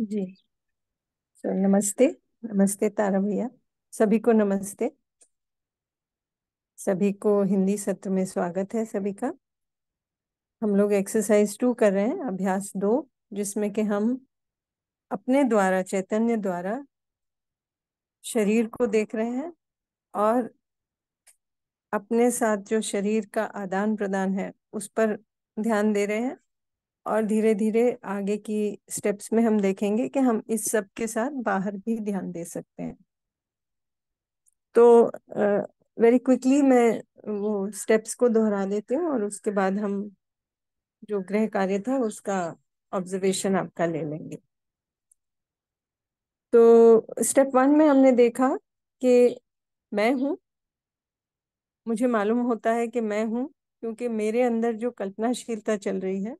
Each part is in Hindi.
जी। सर, नमस्ते। नमस्ते तारा भैया। सभी को नमस्ते। सभी को हिंदी सत्र में स्वागत है सभी का। हम लोग एक्सरसाइज टू कर रहे हैं, अभ्यास दो, जिसमें कि हम अपने द्वारा, चैतन्य द्वारा शरीर को देख रहे हैं और अपने साथ जो शरीर का आदान प्रदान है, उस पर ध्यान दे रहे हैं। और धीरे धीरे आगे की स्टेप्स में हम देखेंगे कि हम इस सब के साथ बाहर भी ध्यान दे सकते हैं। तो वेरी uh, क्विकली मैं वो स्टेप्स को दोहरा देती हूँ और उसके बाद हम जो गृह कार्य था उसका ऑब्जर्वेशन आपका ले लेंगे। तो स्टेप वन में हमने देखा कि मैं हूँ। मुझे मालूम होता है कि मैं हूँ क्योंकि मेरे अंदर जो कल्पनाशीलता चल रही है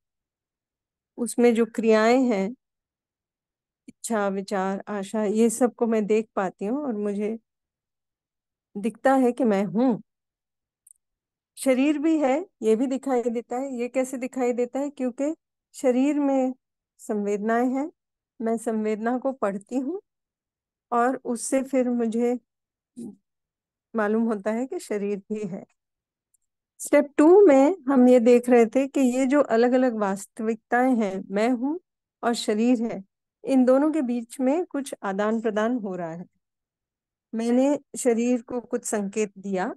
उसमें जो क्रियाएँ हैं, इच्छा, विचार, आशा, ये सबको मैं देख पाती हूँ और मुझे दिखता है कि मैं हूँ। शरीर भी है, ये भी दिखाई देता है। ये कैसे दिखाई देता है? क्योंकि शरीर में संवेदनाएँ हैं, मैं संवेदना को पढ़ती हूँ और उससे फिर मुझे मालूम होता है कि शरीर भी है। स्टेप टू में हम ये देख रहे थे कि ये जो अलग अलग वास्तविकताएँ हैं मैं हूँ और शरीर है इन दोनों के बीच में कुछ आदान प्रदान हो रहा है। मैंने शरीर को कुछ संकेत दिया।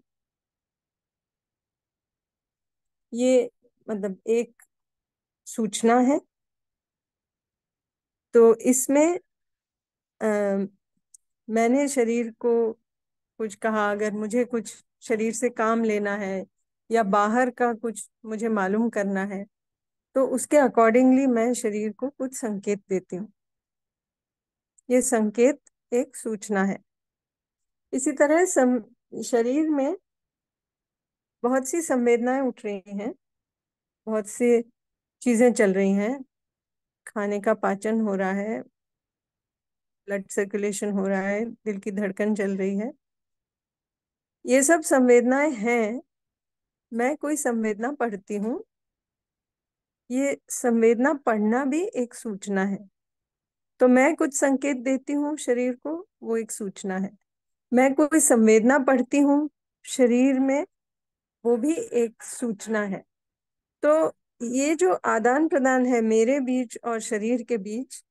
ये मतलब एक सूचना है। तो इसमें आ, मैंने शरीर को कुछ कहा अगर मुझे कुछ शरीर से काम लेना है या बाहर का कुछ मुझे मालूम करना है तो उसके अकॉर्डिंगली मैं शरीर को कुछ संकेत देती हूँ। ये संकेत एक सूचना है। इसी तरह सम, शरीर में बहुत सी संवेदनाएँ उठ रही हैं बहुत सी चीज़ें चल रही हैं खाने का पाचन हो रहा है ब्लड सर्कुलेशन हो रहा है दिल की धड़कन चल रही है। ये सब संवेदनाएँ हैं मैं कोई संवेदना पढ़ती हूँ, ये संवेदना पढ़ना भी एक सूचना है। तो मैं कुछ संकेत देती हूँ शरीर को, वो एक सूचना है। मैं कोई संवेदना पढ़ती हूँ शरीर में, वो भी एक सूचना है। तो ये जो आदान प्रदान है मेरे बीच और शरीर के बीच,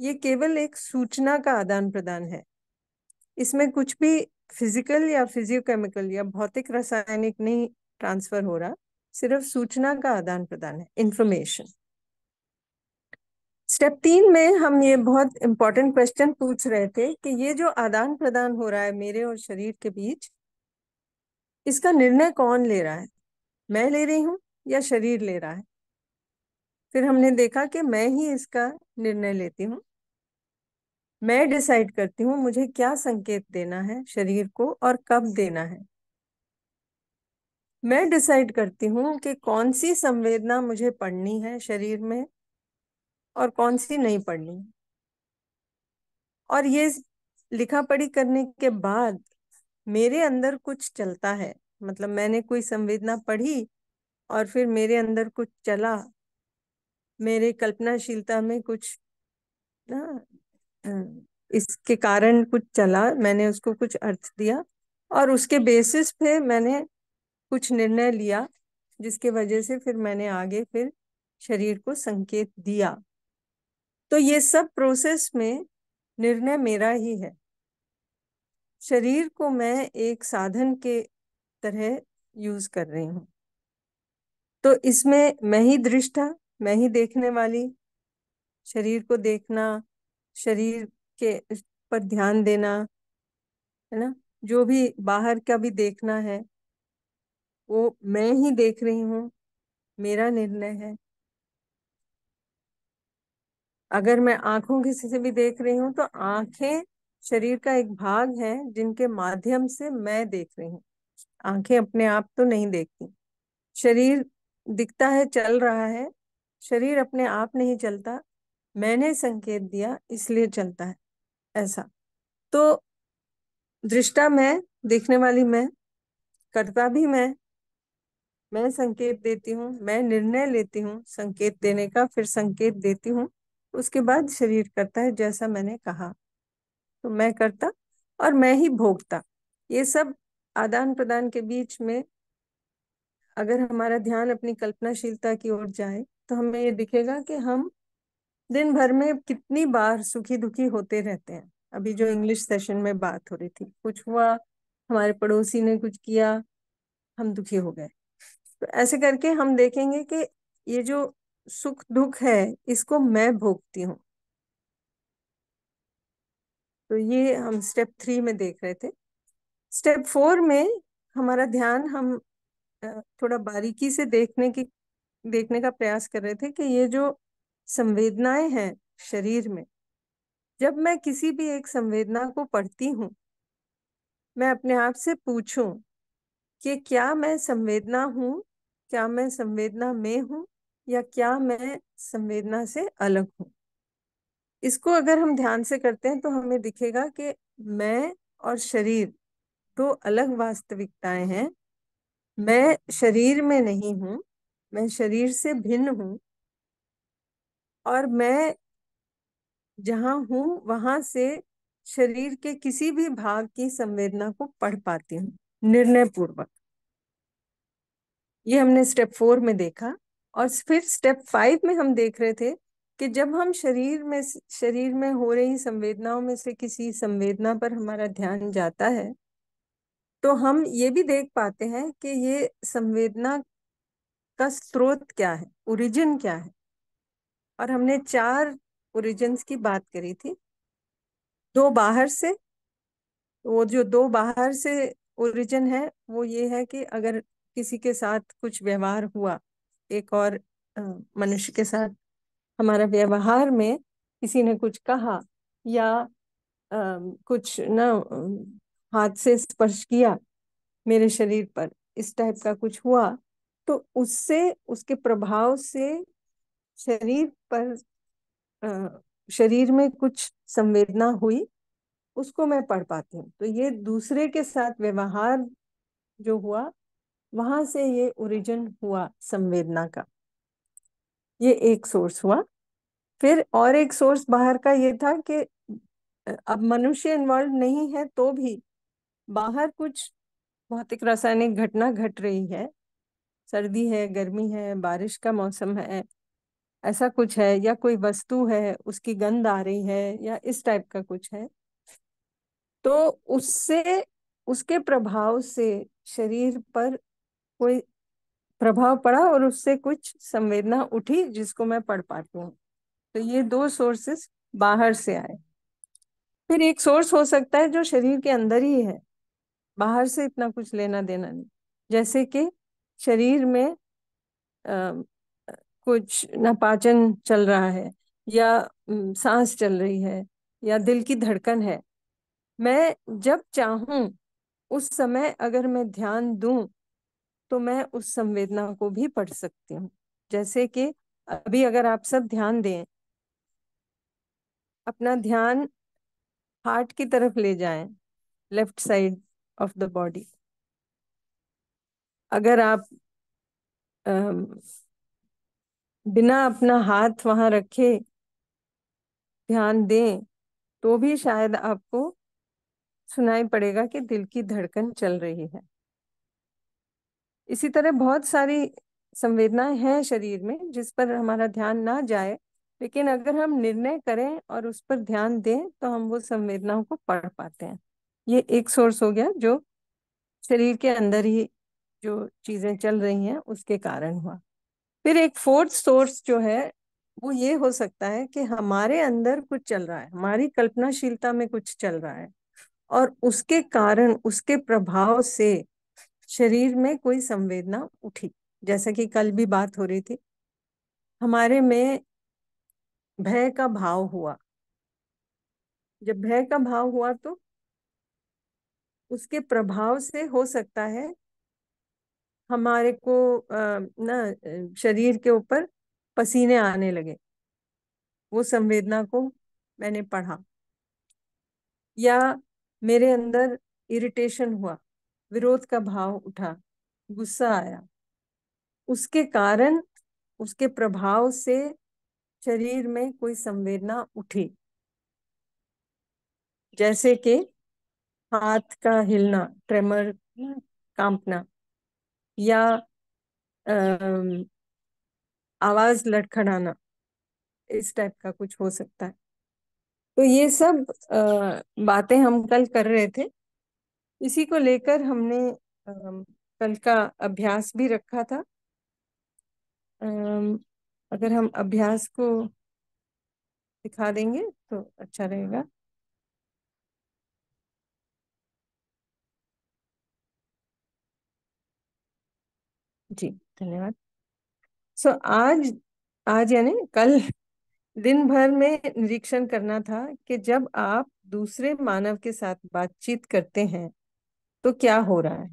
ये केवल एक सूचना का आदान प्रदान है। इसमें कुछ भी फ़िज़िकल या फिजियोकेमिकल या भौतिक रासायनिक नहीं ट्रांसफ़र हो रहा, सिर्फ़ सूचना का आदान प्रदान है इंफॉर्मेशन स्टेप तीन में हम ये बहुत इंपॉर्टेंट क्वेश्चन पूछ रहे थे कि ये जो आदान प्रदान हो रहा है मेरे और शरीर के बीच, इसका निर्णय कौन ले रहा है? मैं ले रही हूँ या शरीर ले रहा है? फिर हमने देखा कि मैं ही इसका निर्णय लेती हूँ। मैं डिसाइड करती हूँ मुझे क्या संकेत देना है शरीर को और कब देना है। मैं डिसाइड करती हूँ कि कौन सी संवेदना मुझे पढ़नी है शरीर में और कौन सी नहीं पढ़नी। और ये लिखा पढ़ी करने के बाद मेरे अंदर कुछ चलता है। मतलब मैंने कोई संवेदना पढ़ी और फिर मेरे अंदर कुछ चला। मेरे कल्पनाशीलता में कुछ ना इसके कारण कुछ चला। मैंने उसको कुछ अर्थ दिया और उसके बेसिस पे मैंने कुछ निर्णय लिया, जिसके वजह से फिर मैंने आगे फिर शरीर को संकेत दिया। तो ये सब प्रोसेस में निर्णय मेरा ही है। शरीर को मैं एक साधन के तरह यूज़ कर रही हूँ। तो इसमें मैं ही दृष्टा, मैं ही देखने वाली, शरीर को देखना, शरीर के पर ध्यान देना, है ना? जो भी बाहर का भी देखना है वो मैं ही देख रही हूँ, मेरा निर्णय है। अगर मैं आँखों किसी से भी देख रही हूँ तो आँखें शरीर का एक भाग है, जिनके माध्यम से मैं देख रही हूँ। आँखें अपने आप तो नहीं देखती। शरीर दिखता है, चल रहा है। शरीर अपने आप नहीं चलता। मैंने संकेत दिया, इसलिए चलता है। ऐसा। तो दृष्टा मैं, देखने वाली मैं, करता भी मैं मैं संकेत देती हूँ, मैं निर्णय लेती हूँ, संकेत देने का फिर संकेत देती हूँ, उसके बाद शरीर करता है जैसा मैंने कहा। तो मैं करता और मैं ही भोगता। ये सब आदान प्रदान के बीच में अगर हमारा ध्यान अपनी कल्पनाशीलता की ओर जाए तो हमें ये दिखेगा कि हम दिन भर में कितनी बार सुखी दुखी होते रहते हैं। अभी जो इंग्लिश सेशन में बात हो रही थी, कुछ हुआ, हमारे पड़ोसी ने कुछ किया, हम दुखी हो गए। तो ऐसे करके हम देखेंगे कि ये जो सुख दुख है, इसको मैं भोगती हूँ। तो ये हम स्टेप थ्री में देख रहे थे। स्टेप फोर में हमारा ध्यान हम थोड़ा बारीकी से देखने की, देखने का प्रयास कर रहे थे कि ये जो संवेदनाएँ हैं शरीर में, जब मैं किसी भी एक संवेदना को पढ़ती हूँ, मैं अपने आप से पूछूँ कि क्या मैं संवेदना हूँ क्या मैं संवेदना में हूँ या क्या मैं संवेदना से अलग हूँ? इसको अगर हम ध्यान से करते हैं तो हमें दिखेगा कि मैं और शरीर दो अलग वास्तविकताएँ हैं। मैं शरीर में नहीं हूँ, मैं शरीर से भिन्न हूँ और मैं जहाँ हूँ वहाँ से शरीर के किसी भी भाग की संवेदना को पढ़ पाती हूँ निर्णय पूर्वक ये हमने स्टेप फोर में देखा और फिर स्टेप फाइव में हम देख रहे थे कि जब हम शरीर में शरीर में हो रही संवेदनाओं में से किसी संवेदना पर हमारा ध्यान जाता है तो हम ये भी देख पाते हैं कि ये संवेदना का स्रोत क्या है ओरिजिन क्या है। और हमने चार ओरिजिन्स की बात करी थी, दो बाहर से, वो जो दो बाहर से ओरिजिन है, वो ये है कि अगर किसी के साथ कुछ व्यवहार हुआ एक और मनुष्य के साथ हमारा व्यवहार में किसी ने कुछ कहा या आ, कुछ ना हाथ से स्पर्श किया मेरे शरीर पर इस टाइप का कुछ हुआ तो उससे उसके प्रभाव से शरीर पर आ, शरीर में कुछ संवेदना हुई उसको मैं पढ़ पाती हूँ। तो ये दूसरे के साथ व्यवहार जो हुआ वहाँ से ये ओरिजिन हुआ संवेदना का। ये एक सोर्स हुआ। फिर और एक सोर्स बाहर का ये था कि, अब मनुष्य इन्वॉल्व नहीं है तो भी बाहर कुछ भौतिक रासायनिक घटना घट रही है। सर्दी है, गर्मी है, बारिश का मौसम है, ऐसा कुछ है या कोई वस्तु है, उसकी गंध आ रही है या इस टाइप का कुछ है। तो उससे, उसके प्रभाव से शरीर पर कोई प्रभाव पड़ा और उससे कुछ संवेदना उठी जिसको मैं पढ़ पाती हूँ। तो ये दो सोर्सेस बाहर से आए। फिर एक सोर्स हो सकता है जो शरीर के अंदर ही है। बाहर से इतना कुछ लेना देना नहीं। जैसे कि शरीर में आ, कुछ नापाचन चल रहा है या सांस चल रही है या दिल की धड़कन है। मैं जब चाहूँ उस समय अगर मैं ध्यान दूँ तो मैं उस संवेदना को भी पढ़ सकती हूँ। जैसे कि अभी अगर आप सब ध्यान दें अपना ध्यान हार्ट की तरफ़ ले जाएँ left side of the body. अगर आप आ, बिना अपना हाथ वहाँ रखे ध्यान दें तो भी शायद आपको सुनाई पड़ेगा कि दिल की धड़कन चल रही है। इसी तरह बहुत सारी संवेदनाएँ हैं शरीर में, जिस पर हमारा ध्यान ना जाए, लेकिन अगर हम निर्णय करें और उस पर ध्यान दें तो हम वो संवेदनाओं को पढ़ पाते हैं। ये एक सोर्स हो गया जो शरीर के अंदर ही जो चीज़ें चल रही हैं, उसके कारण हुआ। फिर एक फोर्थ सोर्स जो है, वो ये हो सकता है कि हमारे अंदर कुछ चल रहा है, हमारी कल्पनाशीलता में कुछ चल रहा है, और उसके कारण, उसके प्रभाव से शरीर में कोई संवेदना उठी। जैसा कि कल भी बात हो रही थी, हमारे में भय का भाव हुआ। जब भय का भाव हुआ तो उसके प्रभाव से हो सकता है हमारे को ना शरीर के ऊपर पसीने आने लगे। वो संवेदना को मैंने पढ़ा। या मेरे अंदर इरिटेशन हुआ। विरोध का भाव उठा, गुस्सा आया। उसके कारण, उसके प्रभाव से शरीर में कोई संवेदना उठी। जैसे कि हाथ का हिलना, ट्रेमर कांपना या आवाज़ लड़खड़ाना इस टाइप का कुछ हो सकता है। तो ये सब बातें हम कल कर रहे थे। इसी को लेकर हमने कल का अभ्यास भी रखा था। अगर हम अभ्यास को दिखा देंगे तो अच्छा रहेगा। जी धन्यवाद। सो so, आज आज यानी कल दिन भर में निरीक्षण करना था कि जब आप दूसरे मानव के साथ बातचीत करते हैं तो क्या हो रहा है?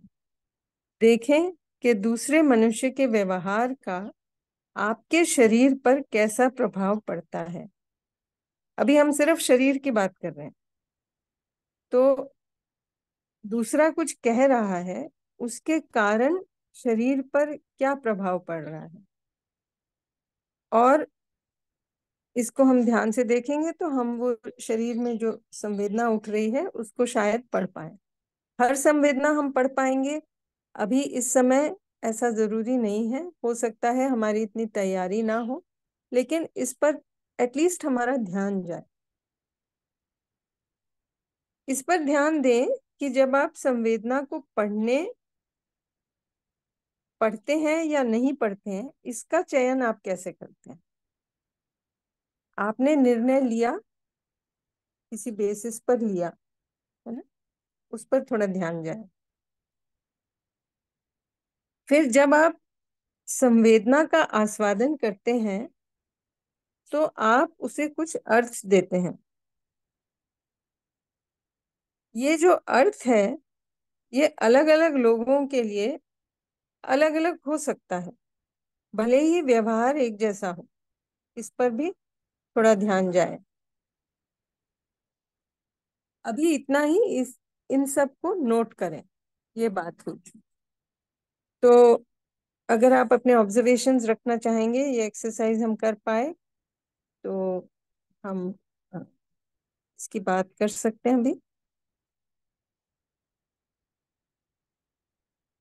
देखें कि दूसरे मनुष्य के व्यवहार का आपके शरीर पर कैसा प्रभाव पड़ता है। अभी हम सिर्फ़ शरीर की बात कर रहे हैं। तो दूसरा कुछ कह रहा है, उसके कारण शरीर पर क्या प्रभाव पड़ रहा है? और इसको हम ध्यान से देखेंगे तो हम वो शरीर में जो संवेदना उठ रही है, उसको शायद पढ़ पाए। हर संवेदना हम पढ़ पाएँगे। अभी इस समय ऐसा ज़रूरी नहीं है, हो सकता है हमारी इतनी तैयारी ना हो, लेकिन इस पर एटलीस्ट हमारा ध्यान जाए। इस पर ध्यान दें कि जब आप संवेदना को पढ़ने, पढ़ते हैं या नहीं पढ़ते हैं, इसका चयन आप कैसे करते हैं? आपने निर्णय लिया, किसी बेसिस पर लिया। उस पर थोड़ा ध्यान जाए। फिर जब आप संवेदना का आस्वादन करते हैं तो आप उसे कुछ अर्थ देते हैं। ये जो अर्थ है, ये अलग अलग लोगों के लिए अलग अलग हो सकता है। भले ही व्यवहार एक जैसा हो, इस पर भी थोड़ा ध्यान जाए। अभी इतना ही इस इन सबको नोट करें, ये बात हुई तो अगर आप अपने ऑब्जर्वेशंस रखना चाहेंगे, ये एक्सरसाइज हम कर पाए तो हम इसकी बात कर सकते हैं अभी।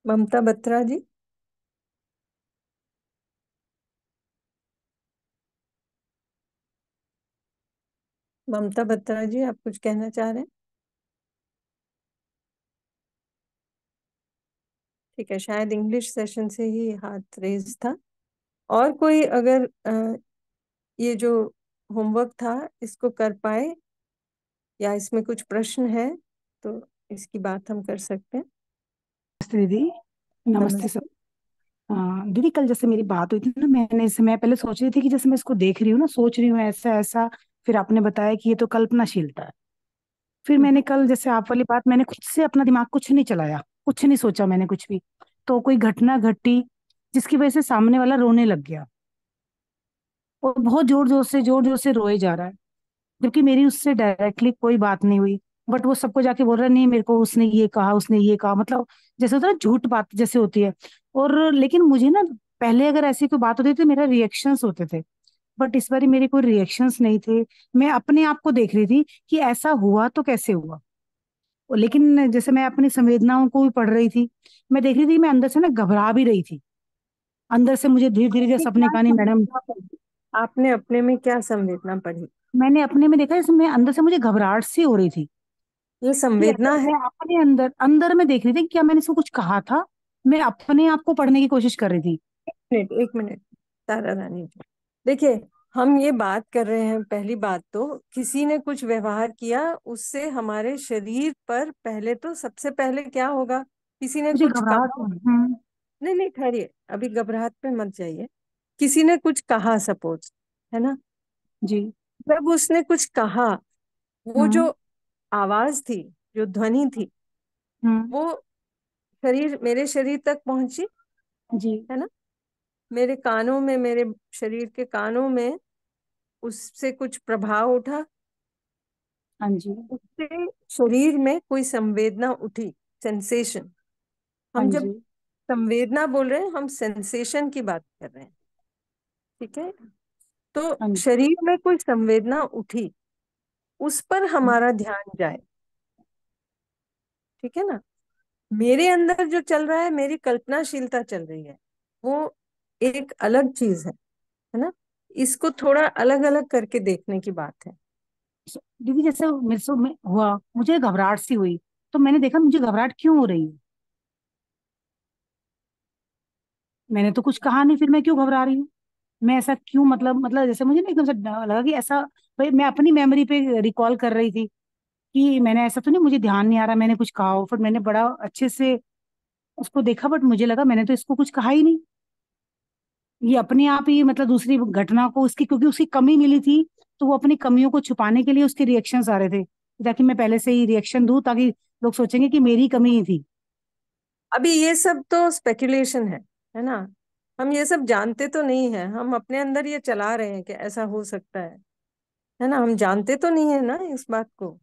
ममता बत्रा जी। ममता बत्रा जी, आप कुछ कहना चाह रहे हैं? ठीक है शायद इंग्लिश सेशन से ही हाथ रेज था। और कोई अगर आ, ये जो होमवर्क था इसको कर पाए या इसमें कुछ प्रश्न है तो इसकी बात हम कर सकते हैं। नमस्ते दीदी। नमस्ते सर दीदी कल जैसे मेरी बात हुई थी ना मैंने इसे मैं पहले सोच रही थी कि जैसे मैं इसको देख रही हूँ ना सोच रही हूँ ऐसा ऐसा फिर आपने बताया कि ये तो कल्पनाशीलता है। फिर मैंने कल जैसे आप वाली बात मैंने खुद से अपना दिमाग कुछ नहीं चलाया। कुछ नहीं सोचा मैंने कुछ भी। तो कोई घटना घटी जिसकी वजह से सामने वाला रोने लग गया। और बहुत ज़ोर ज़ोर से ज़ोर ज़ोर से रोए जा रहा है। जबकि मेरी उससे डायरेक्टली कोई बात नहीं हुई। बट वो सबको जाके बोल रहा, नहीं, मेरे को उसने ये कहा, उसने ये कहा। मतलब जैसे होता है झूठ बात जैसे होती है। और लेकिन मुझे ना, पहले अगर ऐसी कोई बात होती थी तो मेरा रिएक्शंस होते थे। बट इस बार मेरे कोई रिएक्शंस नहीं थे। मैं अपने आप को देख रही थी कि ऐसा हुआ तो कैसे हुआ? लेकिन जैसे मैं अपनी संवेदनाओं को भी पढ़ रही थी मैं देख रही थी मैं अंदर से ना घबरा भी रही थी। अंदर से मुझे धीरे धीरे जैसे अपने कहा नहीं मैडम आपने अपने में क्या संवेदना पढ़ी? मैंने अपने में देखा इसमें अंदर से मुझे घबराहट सी हो रही थी। ये संवेदना है? अपने अंदर अंदर में देख रही थी क्या मैंने इसको कुछ कहा था? मैं अपने आप को पढ़ने की कोशिश कर रही थी। एक मिनट एक मिनट तारा रानी देखिए हम ये बात कर रहे हैं पहली बात तो किसी ने कुछ व्यवहार किया उससे हमारे शरीर पर पहले तो सबसे पहले क्या होगा किसी ने कुछ कहा हम्म। नहीं नहीं ठहरिए अभी घबराहट पे मत जाइए किसी ने कुछ कहा सपोज़ है ना जी जब उसने कुछ कहा वो जो हम्म। आवाज़ थी जो ध्वनि थी हम्म। वो शरीर मेरे शरीर तक पहुँची जी है ना मेरे कानों में मेरे शरीर के कानों में उससे कुछ प्रभाव उठा। हाँ जी। उससे शरीर में कोई संवेदना उठी सेंसेशन हम हाँ जब संवेदना बोल रहे हैं हम सेंसेशन की बात कर रहे हैं। ठीक है? तो हाँ शरीर में कोई संवेदना उठी उस पर हमारा ध्यान जाए। ठीक है ना? मेरे अंदर जो चल रहा है मेरी कल्पनाशीलता चल रही है वो एक अलग चीज़ है है ना? इसको थोड़ा अलग अलग करके देखने की बात है। दीदी, जैसे मेरे से में हुआ, मुझे घबराहट सी हुई तो मैंने देखा, मुझे घबराहट क्यों हो रही है? मैंने तो कुछ कहा नहीं, फिर मैं क्यों घबरा रही हूँ? मैं ऐसा क्यों मतलब मतलब जैसे मुझे ना एकदम से लगा कि ऐसा, भाई, मैं अपनी मेमोरी पे रिकॉल कर रही थी कि मैंने ऐसा तो नहीं, मुझे ध्यान नहीं आ रहा, मैंने कुछ कहा हो, फिर मैंने बड़ा अच्छे से उसको देखा बट मुझे लगा मैंने तो इसको कुछ कहा ही नहीं। ये अपने आप ही मतलब दूसरी घटना को उसकी, क्योंकि उसकी कमी मिली थी तो वो अपनी कमियों को छुपाने के लिए उसके रिएक्शन आ रहे थे। ताकि मैं पहले से ही रिएक्शन दूँ, ताकि लोग सोचेंगे कि मेरी कमी ही थी। अभी ये सब तो स्पेकुलेशन है है ना? हम ये सब जानते तो नहीं है। हम अपने अंदर ये चला रहे हैं कि ऐसा हो सकता है। है ना? हम जानते तो नहीं है ना इस बात को।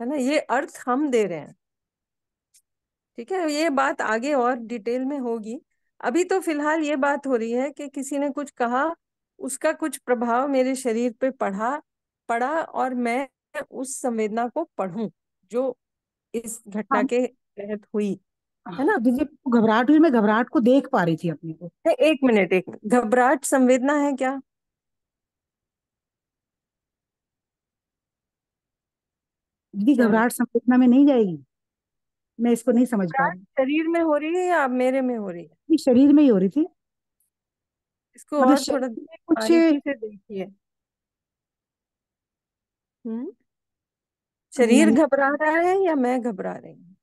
है ना? ये अर्थ हम दे रहे हैं। ठीक है? ये बात आगे और डिटेल में होगी। अभी तो फ़िलहाल ये बात हो रही है कि किसी ने कुछ कहा उसका कुछ प्रभाव मेरे शरीर पे पड़ा पड़ा और मैं उस संवेदना को पढ़ूं जो इस घटना हाँ। के तहत हुई है ना? दीदी घबराहट हुई मैं घबराहट को देख पा रही थी अपने को। एक मिनट एक मिनट घबराहट संवेदना है क्या? दीदी घबराहट संवेदना में नहीं जाएगी। मैं इसको नहीं समझ पा रही। शरीर में हो रही है या मेरे में हो रही है? शरीर में ही हो रही थी। इसको मतलब और थोड़ा कुछ से देखिए। हम्म? शरीर घबरा रहा है या मैं घबरा रही हूँ?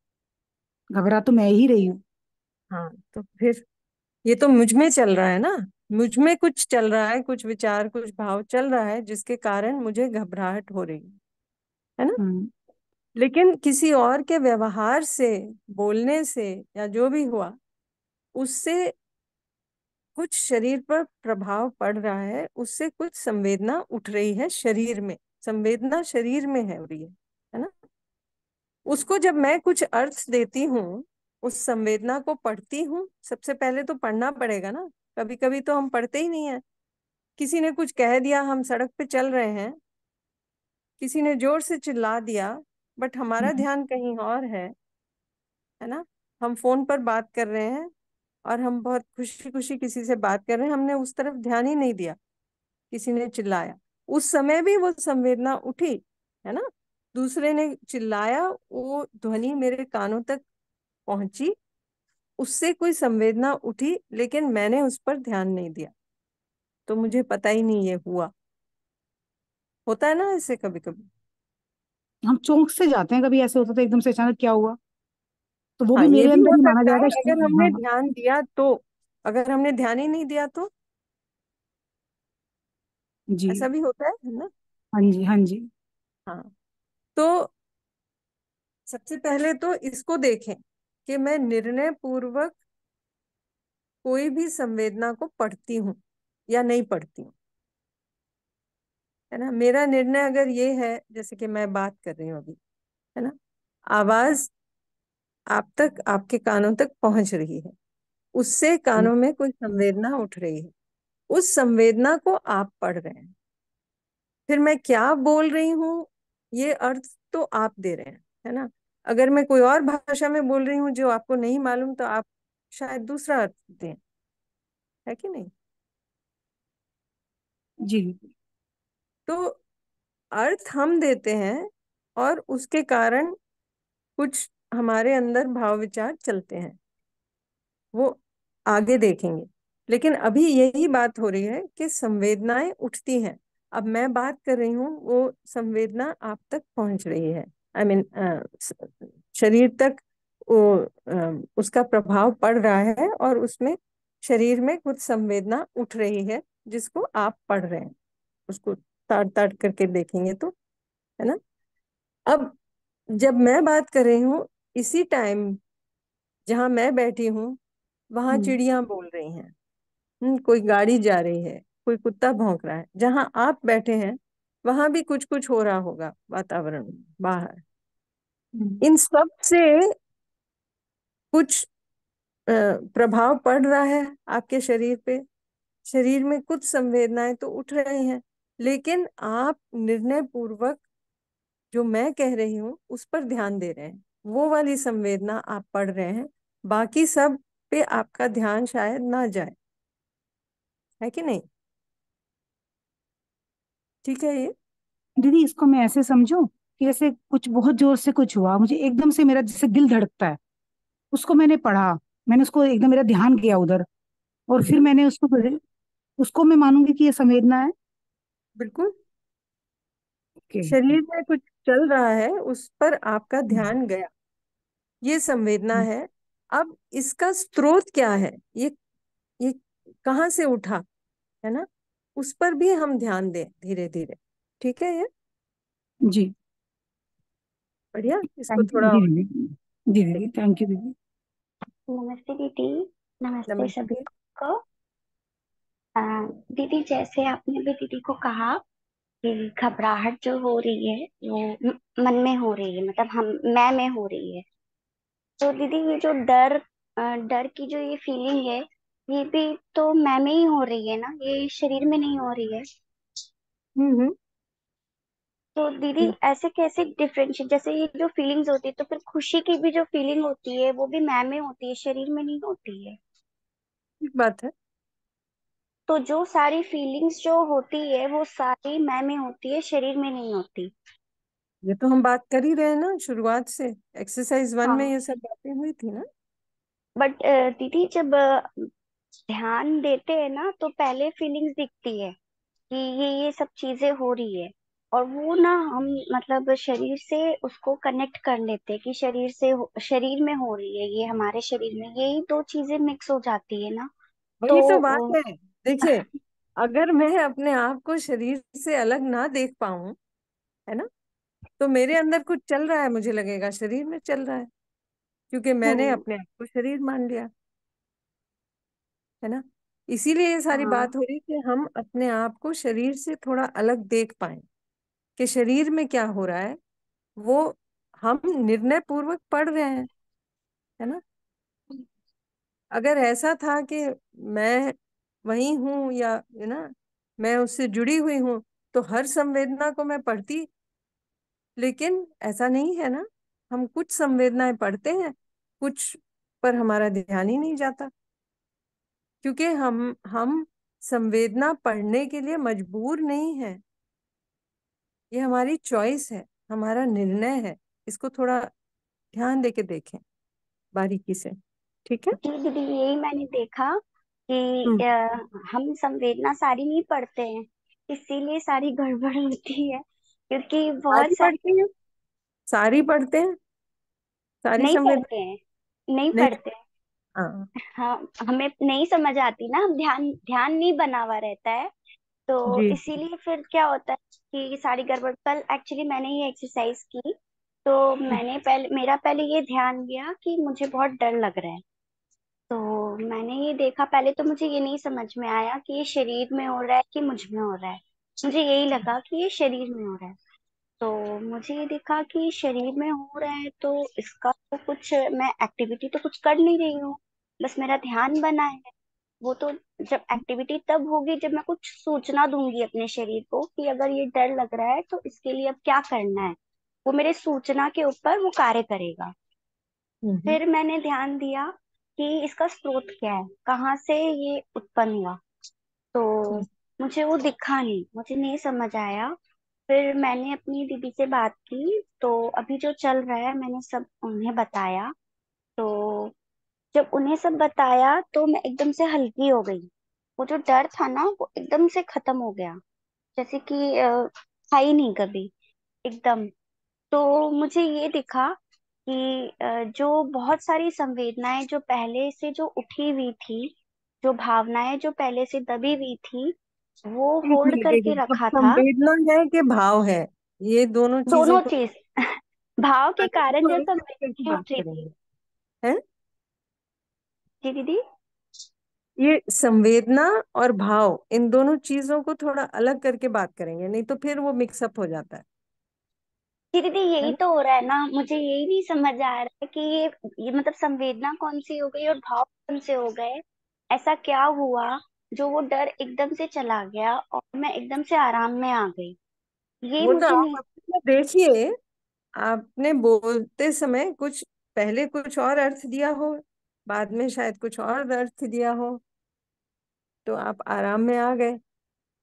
घबरा तो मैं ही रही हूँ। हाँ तो फिर ये तो मुझमें चल रहा है ना। मुझमें कुछ चल रहा है कुछ विचार कुछ भाव चल रहा है जिसके कारण मुझे घबराहट हो रही है। है ना? हम्म। लेकिन किसी और के व्यवहार से, बोलने से या जो भी हुआ, उससे कुछ शरीर पर प्रभाव पड़ रहा है, उससे कुछ संवेदना उठ रही है शरीर में। संवेदना शरीर में है रही है है ना? उसको जब मैं कुछ अर्थ देती हूँ, उस संवेदना को पढ़ती हूँ, सबसे पहले तो पढ़ना पड़ेगा ना। कभी कभी तो हम पढ़ते ही नहीं है। किसी ने कुछ कह दिया, हम सड़क पे चल रहे हैं। किसी ने ज़ोर से चिल्ला दिया बट हमारा हम्म, ध्यान कहीं और है है ना? हम फ़ोन पर बात कर रहे हैं और हम बहुत खुशी खुशी किसी से बात कर रहे हैं। हमने उस तरफ़ ध्यान ही नहीं दिया किसी ने चिल्लाया। उस समय भी वो संवेदना उठी है ना? दूसरे ने चिल्लाया वो ध्वनि मेरे कानों तक पहुँची। उससे कोई संवेदना उठी लेकिन मैंने उस पर ध्यान नहीं दिया। तो मुझे पता ही नहीं ये हुआ। होता है ना ऐसे कभी कभी हम चौंक से जाते हैं कभी ऐसे होता तो एकदम से अचानक क्या हुआ? तो वो हाँ भी ये मेरे भी अंदर हो ही माना सकता है जाएगा अगर हमने हाँ। ध्यान दिया तो अगर हमने ध्यान ही नहीं दिया तो? जी। ऐसा भी होता है ना? हाँ जी हाँ जी। हाँ तो सबसे पहले तो इसको देखें कि मैं निर्णय पूर्वक कोई भी संवेदना को पढ़ती हूँ या नहीं पढ़ती हूँ। है ना? मेरा निर्णय अगर ये है जैसे कि मैं बात कर रही हूँ अभी है ना? आवाज़ आप तक आपके कानों तक पहुँच रही है। उससे हम्म, कानों में कोई संवेदना उठ रही है। उस संवेदना को आप पढ़ रहे हैं। फिर मैं क्या बोल रही हूँ? ये अर्थ तो आप दे रहे हैं है ना? अगर मैं कोई और भाषा में बोल रही हूँ जो आपको नहीं मालूम तो आप शायद दूसरा अर्थ दें। है कि नहीं? जी। तो अर्थ हम देते हैं और उसके कारण कुछ हमारे अंदर भाव विचार चलते हैं। वो आगे देखेंगे। लेकिन अभी यही बात हो रही है कि संवेदनाएँ उठती हैं। अब मैं बात कर रही हूँ वो संवेदना आप तक पहुँच रही है। आई I मीन mean, शरीर तक वो उसका प्रभाव पड़ रहा है और उसमें शरीर में कुछ संवेदना उठ रही है जिसको आप पढ़ रहे हैं। उसको ताड़ ताड़ करके देखेंगे तो है ना? अब जब मैं बात कर रही हूँ इसी टाइम जहाँ मैं बैठी हूँ वहाँ चिड़िया बोल रही हैं। कोई गाड़ी जा रही है कोई कुत्ता भौंक रहा है। जहाँ आप बैठे हैं वहाँ भी कुछ कुछ हो रहा होगा वातावरण बाहर। इन सबसे कुछ प्रभाव पड़ रहा है आपके शरीर पे? शरीर में कुछ संवेदनाएँ तो उठ रही हैं। लेकिन आप निर्णय पूर्वक जो मैं कह रही हूँ, उस पर ध्यान दे रहे हैं। वो वाली संवेदना आप पढ़ रहे हैं, बाकी सब पे आपका ध्यान शायद ना जाए। है कि नहीं? ठीक है ये? दीदी, इसको मैं ऐसे समझू कि ऐसे कुछ बहुत ज़ोर से कुछ हुआ, मुझे एकदम से मेरा जैसे दिल धड़कता है। उसको मैंने पढ़ा, मैंने उसको एकदम मेरा ध्यान गया उधर, और फिर मैंने उसको उसको मैं मानूँगी कि ये संवेदना है। बिल्कुल। ओके। शरीर में कुछ चल रहा है उस पर आपका ध्यान गया। ये संवेदना है। अब इसका स्रोत क्या है? ये ये कहाँ से उठा? है ना? उस पर भी हम ध्यान दें धीरे धीरे ठीक है ये? जी। बढ़िया। इसको थोड़ा दीदी। जी दीदी थैंक यू दीदी। नमस्ते दीदी। नमस्ते। सभी को। दीदी जैसे आपने भी दीदी को कहा कि घबराहट जो हो रही है वो मन में हो रही है मतलब हम मैं में हो रही है। तो दीदी ये जो डर अ, डर की जो ये फीलिंग है ये भी तो मैं में ही हो रही है ना? ये शरीर में नहीं हो रही है? हम्म हम्म। तो दीदी ऐसे कैसे डिफरेंशिएट जैसे ये जो फीलिंग्स होती है तो फिर खुशी की भी जो फीलिंग होती है वो भी मैं में होती है शरीर में नहीं होती है? ठीक बात है। तो जो सारी फीलिंग्स जो होती है वो सारी मैं में होती है शरीर में नहीं होती। ये तो हम बात कर ही रहे हैं ना शुरुआत से। एक्सरसाइज वन हाँ. में ये सब बातें हुई थी ना? बट दीदी जब ध्यान देते हैं ना तो पहले फीलिंग्स दिखती है कि ये ये सब चीज़ें हो रही है। और वो ना हम मतलब शरीर से उसको कनेक्ट कर लेते हैं कि शरीर से शरीर में हो रही है ये हमारे शरीर में। यही दो चीज़ें मिक्स हो जाती है ना वही तो बात तो है। देखिए अगर मैं अपने आप को शरीर से अलग ना देख पाऊँ है ना? तो मेरे अंदर कुछ चल रहा है मुझे लगेगा शरीर में चल रहा है क्योंकि मैंने अपने आप को शरीर मान लिया। है ना? इसीलिए ये सारी हाँ। बात हो रही कि हम अपने आप को शरीर से थोड़ा अलग देख पाए कि शरीर में क्या हो रहा है वो हम निर्णय पूर्वक पढ़ रहे हैं है ना? अगर ऐसा था कि मैं वही हूँ या, है ना, मैं उससे जुड़ी हुई हूँ तो हर संवेदना को मैं पढ़ती। लेकिन ऐसा नहीं है ना, हम कुछ संवेदनाएँ पढ़ते हैं, कुछ पर हमारा ध्यान ही नहीं जाता। क्योंकि हम हम संवेदना पढ़ने के लिए मजबूर नहीं है। ये हमारी चॉइस है, हमारा निर्णय है, इसको थोड़ा ध्यान देके देखें बारीकी से, ठीक है? दीदी, यही मैंने देखा। कि हम्म। हम संवेदना सारी नहीं पढ़ते हैं इसीलिए सारी गड़बड़ होती है क्योंकि बहुत सारी सारी पढ़ते हैं? सारी पढ़ते हैं? सारी नहीं संवेदना पढ़ते हैं नहीं नहीं पढ़ते हैं। हाँ। हाँ हमें नहीं समझ आती ना हम ध्यान ध्यान नहीं बना हुआ रहता है तो जी। इसीलिए फिर क्या होता है कि सारी गड़बड़ कल एक्चुअली मैंने ये एक्सरसाइज की तो मैंने पहले मेरा पहले ये ध्यान गया कि मुझे बहुत डर लग रहा है। तो मैंने ये देखा पहले तो मुझे ये नहीं समझ में आया कि ये शरीर में हो रहा है कि मुझमें हो रहा है। मुझे यही लगा कि ये शरीर में हो रहा है। तो मुझे ये दिखा कि शरीर में हो रहा है तो इसका तो कुछ मैं एक्टिविटी तो कुछ कर नहीं रही हूँ। बस मेरा ध्यान बना है। वो तो जब एक्टिविटी तब होगी जब मैं कुछ सूचना दूँगी अपने शरीर को कि अगर ये डर लग रहा है तो इसके लिए अब क्या करना है? वो मेरे सूचना के ऊपर वो कार्य करेगा। हम्म। फिर मैंने ध्यान दिया कि इसका स्रोत क्या है? कहाँ से ये उत्पन्न हुआ? तो हम्म। मुझे वो दिखा नहीं मुझे नहीं समझ आया। फिर मैंने अपनी दीदी से बात की तो अभी जो चल रहा है मैंने सब उन्हें बताया। तो जब उन्हें सब बताया तो मैं एकदम से हल्की हो गई। वो जो डर था ना वो एकदम से खत्म हो गया। जैसे कि अ, था ही नहीं कभी एकदम। तो मुझे ये दिखा कि जो बहुत सारी संवेदनाएँ जो पहले से जो उठी हुई थी जो भावनाएँ जो पहले से दबी हुई थी वो होल्ड करके रखा था। संवेदना है कि भाव है? ये दोनों चीज़ों दोनों चीज़। भाव के कारण जो संवेदना उठ थी। है? जी दीदी? ये संवेदना और भाव इन दोनों चीज़ों को थोड़ा अलग करके बात करेंगे नहीं तो फिर वो मिक्सअप हो जाता है। जी दीदी यही तो हो रहा है ना मुझे यही नहीं समझ आ रहा है कि ये ये मतलब संवेदना कौन सी हो गई और भाव कौन से हो गए? ऐसा क्या हुआ जो वो डर एकदम से चला गया और मैं एकदम से आराम में आ गई? ये वो तो मुझे नहीं देखिए आपने बोलते समय कुछ पहले कुछ और अर्थ दिया हो बाद में शायद कुछ और अर्थ दिया हो तो आप आराम में आ गए।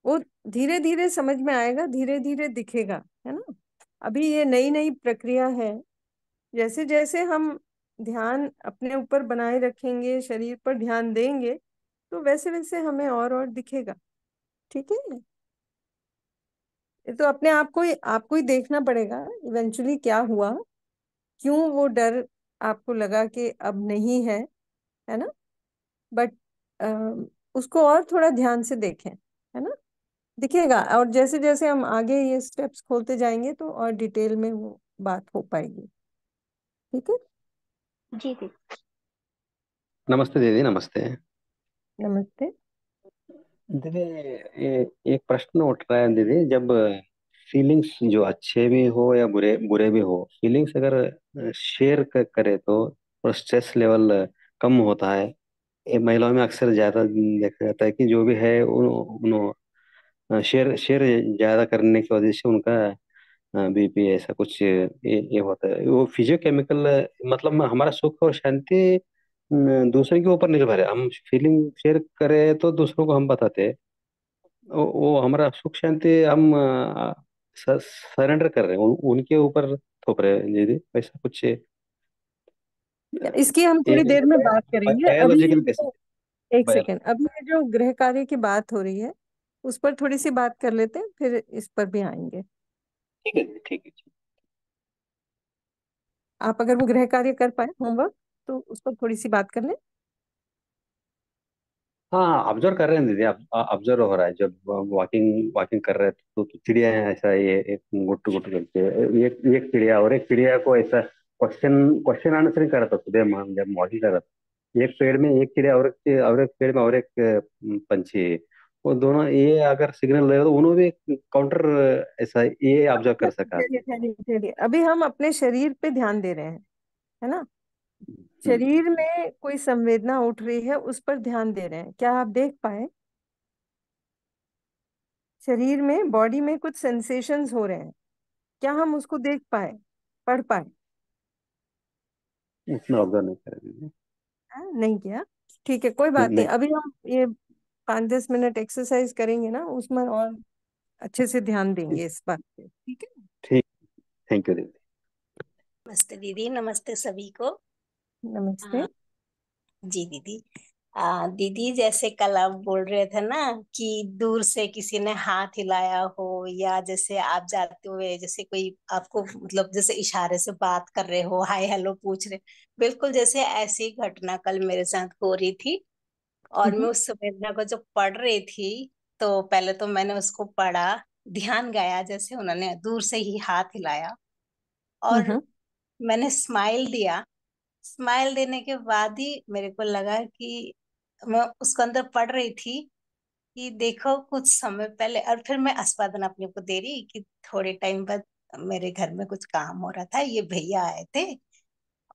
वो धीरे धीरे समझ में आएगा धीरे धीरे दिखेगा है ना? अभी ये नई नई प्रक्रिया है। जैसे जैसे हम ध्यान अपने ऊपर बनाए रखेंगे, शरीर पर ध्यान देंगे तो वैसे वैसे हमें और और दिखेगा। ठीक है? ये तो अपने आप को ही, आपको ही देखना पड़ेगा इवेंचुअली क्या हुआ, क्यों वो डर आपको लगा कि अब नहीं है है ना? बट उसको और थोड़ा ध्यान से देखें, है ना? दिखेगा और जैसे जैसे हम आगे ये स्टेप्स खोलते जाएँगे तो और डिटेल में वो बात हो पाएगी। ठीक है? जी दीदी नमस्ते दीदी नमस्ते। नमस्ते। दीदी ये एक प्रश्न उठ रहा है दीदी जब फीलिंग्स जो अच्छे भी हो या बुरे बुरे भी हो फीलिंग्स अगर शेयर करे तो और स्ट्रेस लेवल कम होता है ये महिलाओं में अक्सर ज़्यादा देखा जाता है कि जो भी है उन, उन शेयर शेयर ज़्यादा करने की वजह से उनका बीपी ऐसा कुछ ये, ये होता है। वो फिजियोकेमिकल मतलब हमारा सुख और शांति न, दूसरे के ऊपर निर्भर है। हम फीलिंग शेयर करें तो दूसरों को हम बताते हैं। वो, वो हमारा सुख शांति हम सरेंडर कर रहे हैं। उन, उनके ऊपर थोप रहे हैं। दीदी वैसा कुछ इसकी हम थोड़ी देर में बात करेंगे। अभी बायोलॉजिकल कैसे? एक सेकेंड अभी ये जो गृह कार्य की बात हो रही है उस पर थोड़ी सी बात कर लेते हैं फिर इस पर भी आएँगे। ठीक है ठीक है। आप अगर वो गृह कार्य कर पाए होमवर्क तो उस पर थोड़ी सी बात कर लें। हाँ ऑब्ज़र्व कर रहे हैं दीदी ऑब्ज़र्व हो रहा है जब वॉकिंग वॉकिंग कर रहे हैं तो, तो चिड़िया है ऐसा ये एक गुट गुट करके एक एक चिड़िया और एक चिड़िया को ऐसा क्वेश्चन क्वेश्चन आंसर कर रहा था सुबह जब वॉकिंग कर रहा था। एक पेड़ में एक चिड़िया और एक और एक पेड़ में और एक पंछी वो दोनों ये अगर सिग्नल देगा तो उन्होंने भी काउंटर ऐसा ये ऑब्ज़र्व कर सका। अभी हम अपने शरीर पे ध्यान दे रहे हैं है ना? शरीर में कोई संवेदना उठ रही है उस पर ध्यान दे रहे हैं। क्या आप देख पाए? शरीर में बॉडी में कुछ सेंसेशंस हो रहे हैं। क्या हम उसको देख पाए पढ़ पाए? ऑब्ज़र्व नहीं कर नहीं किया। ठीक है कोई बात नहीं, नहीं। अभी हम ये पाँच दस मिनट एक्सरसाइज करेंगे ना उसमें और अच्छे से ध्यान देंगे इस बात पे ठीक है? ठीक थैंक यू दीदी। नमस्ते दीदी नमस्ते सभी को। नमस्ते। जी दीदी। आ, दीदी जैसे कल आप बोल रहे थे ना कि दूर से किसी ने हाथ हिलाया हो या जैसे आप जाते हुए जैसे कोई आपको मतलब जैसे इशारे से बात कर रहे हो हाय हेलो पूछ रहे बिल्कुल जैसे ऐसी घटना कल मेरे साथ हो रही थी। और मैं उस संवेदना को जब पढ़ रही थी तो पहले तो मैंने उसको पढ़ा ध्यान गया जैसे उन्होंने दूर से ही हाथ हिलाया और मैंने स्माइल दिया। स्माइल देने के बाद ही मेरे को लगा कि मैं उसको अंदर पढ़ रही थी कि देखो कुछ समय पहले और फिर मैं आस्वादन अपने को दे रही कि थोड़े टाइम बाद मेरे घर में कुछ काम हो रहा था ये भैया आए थे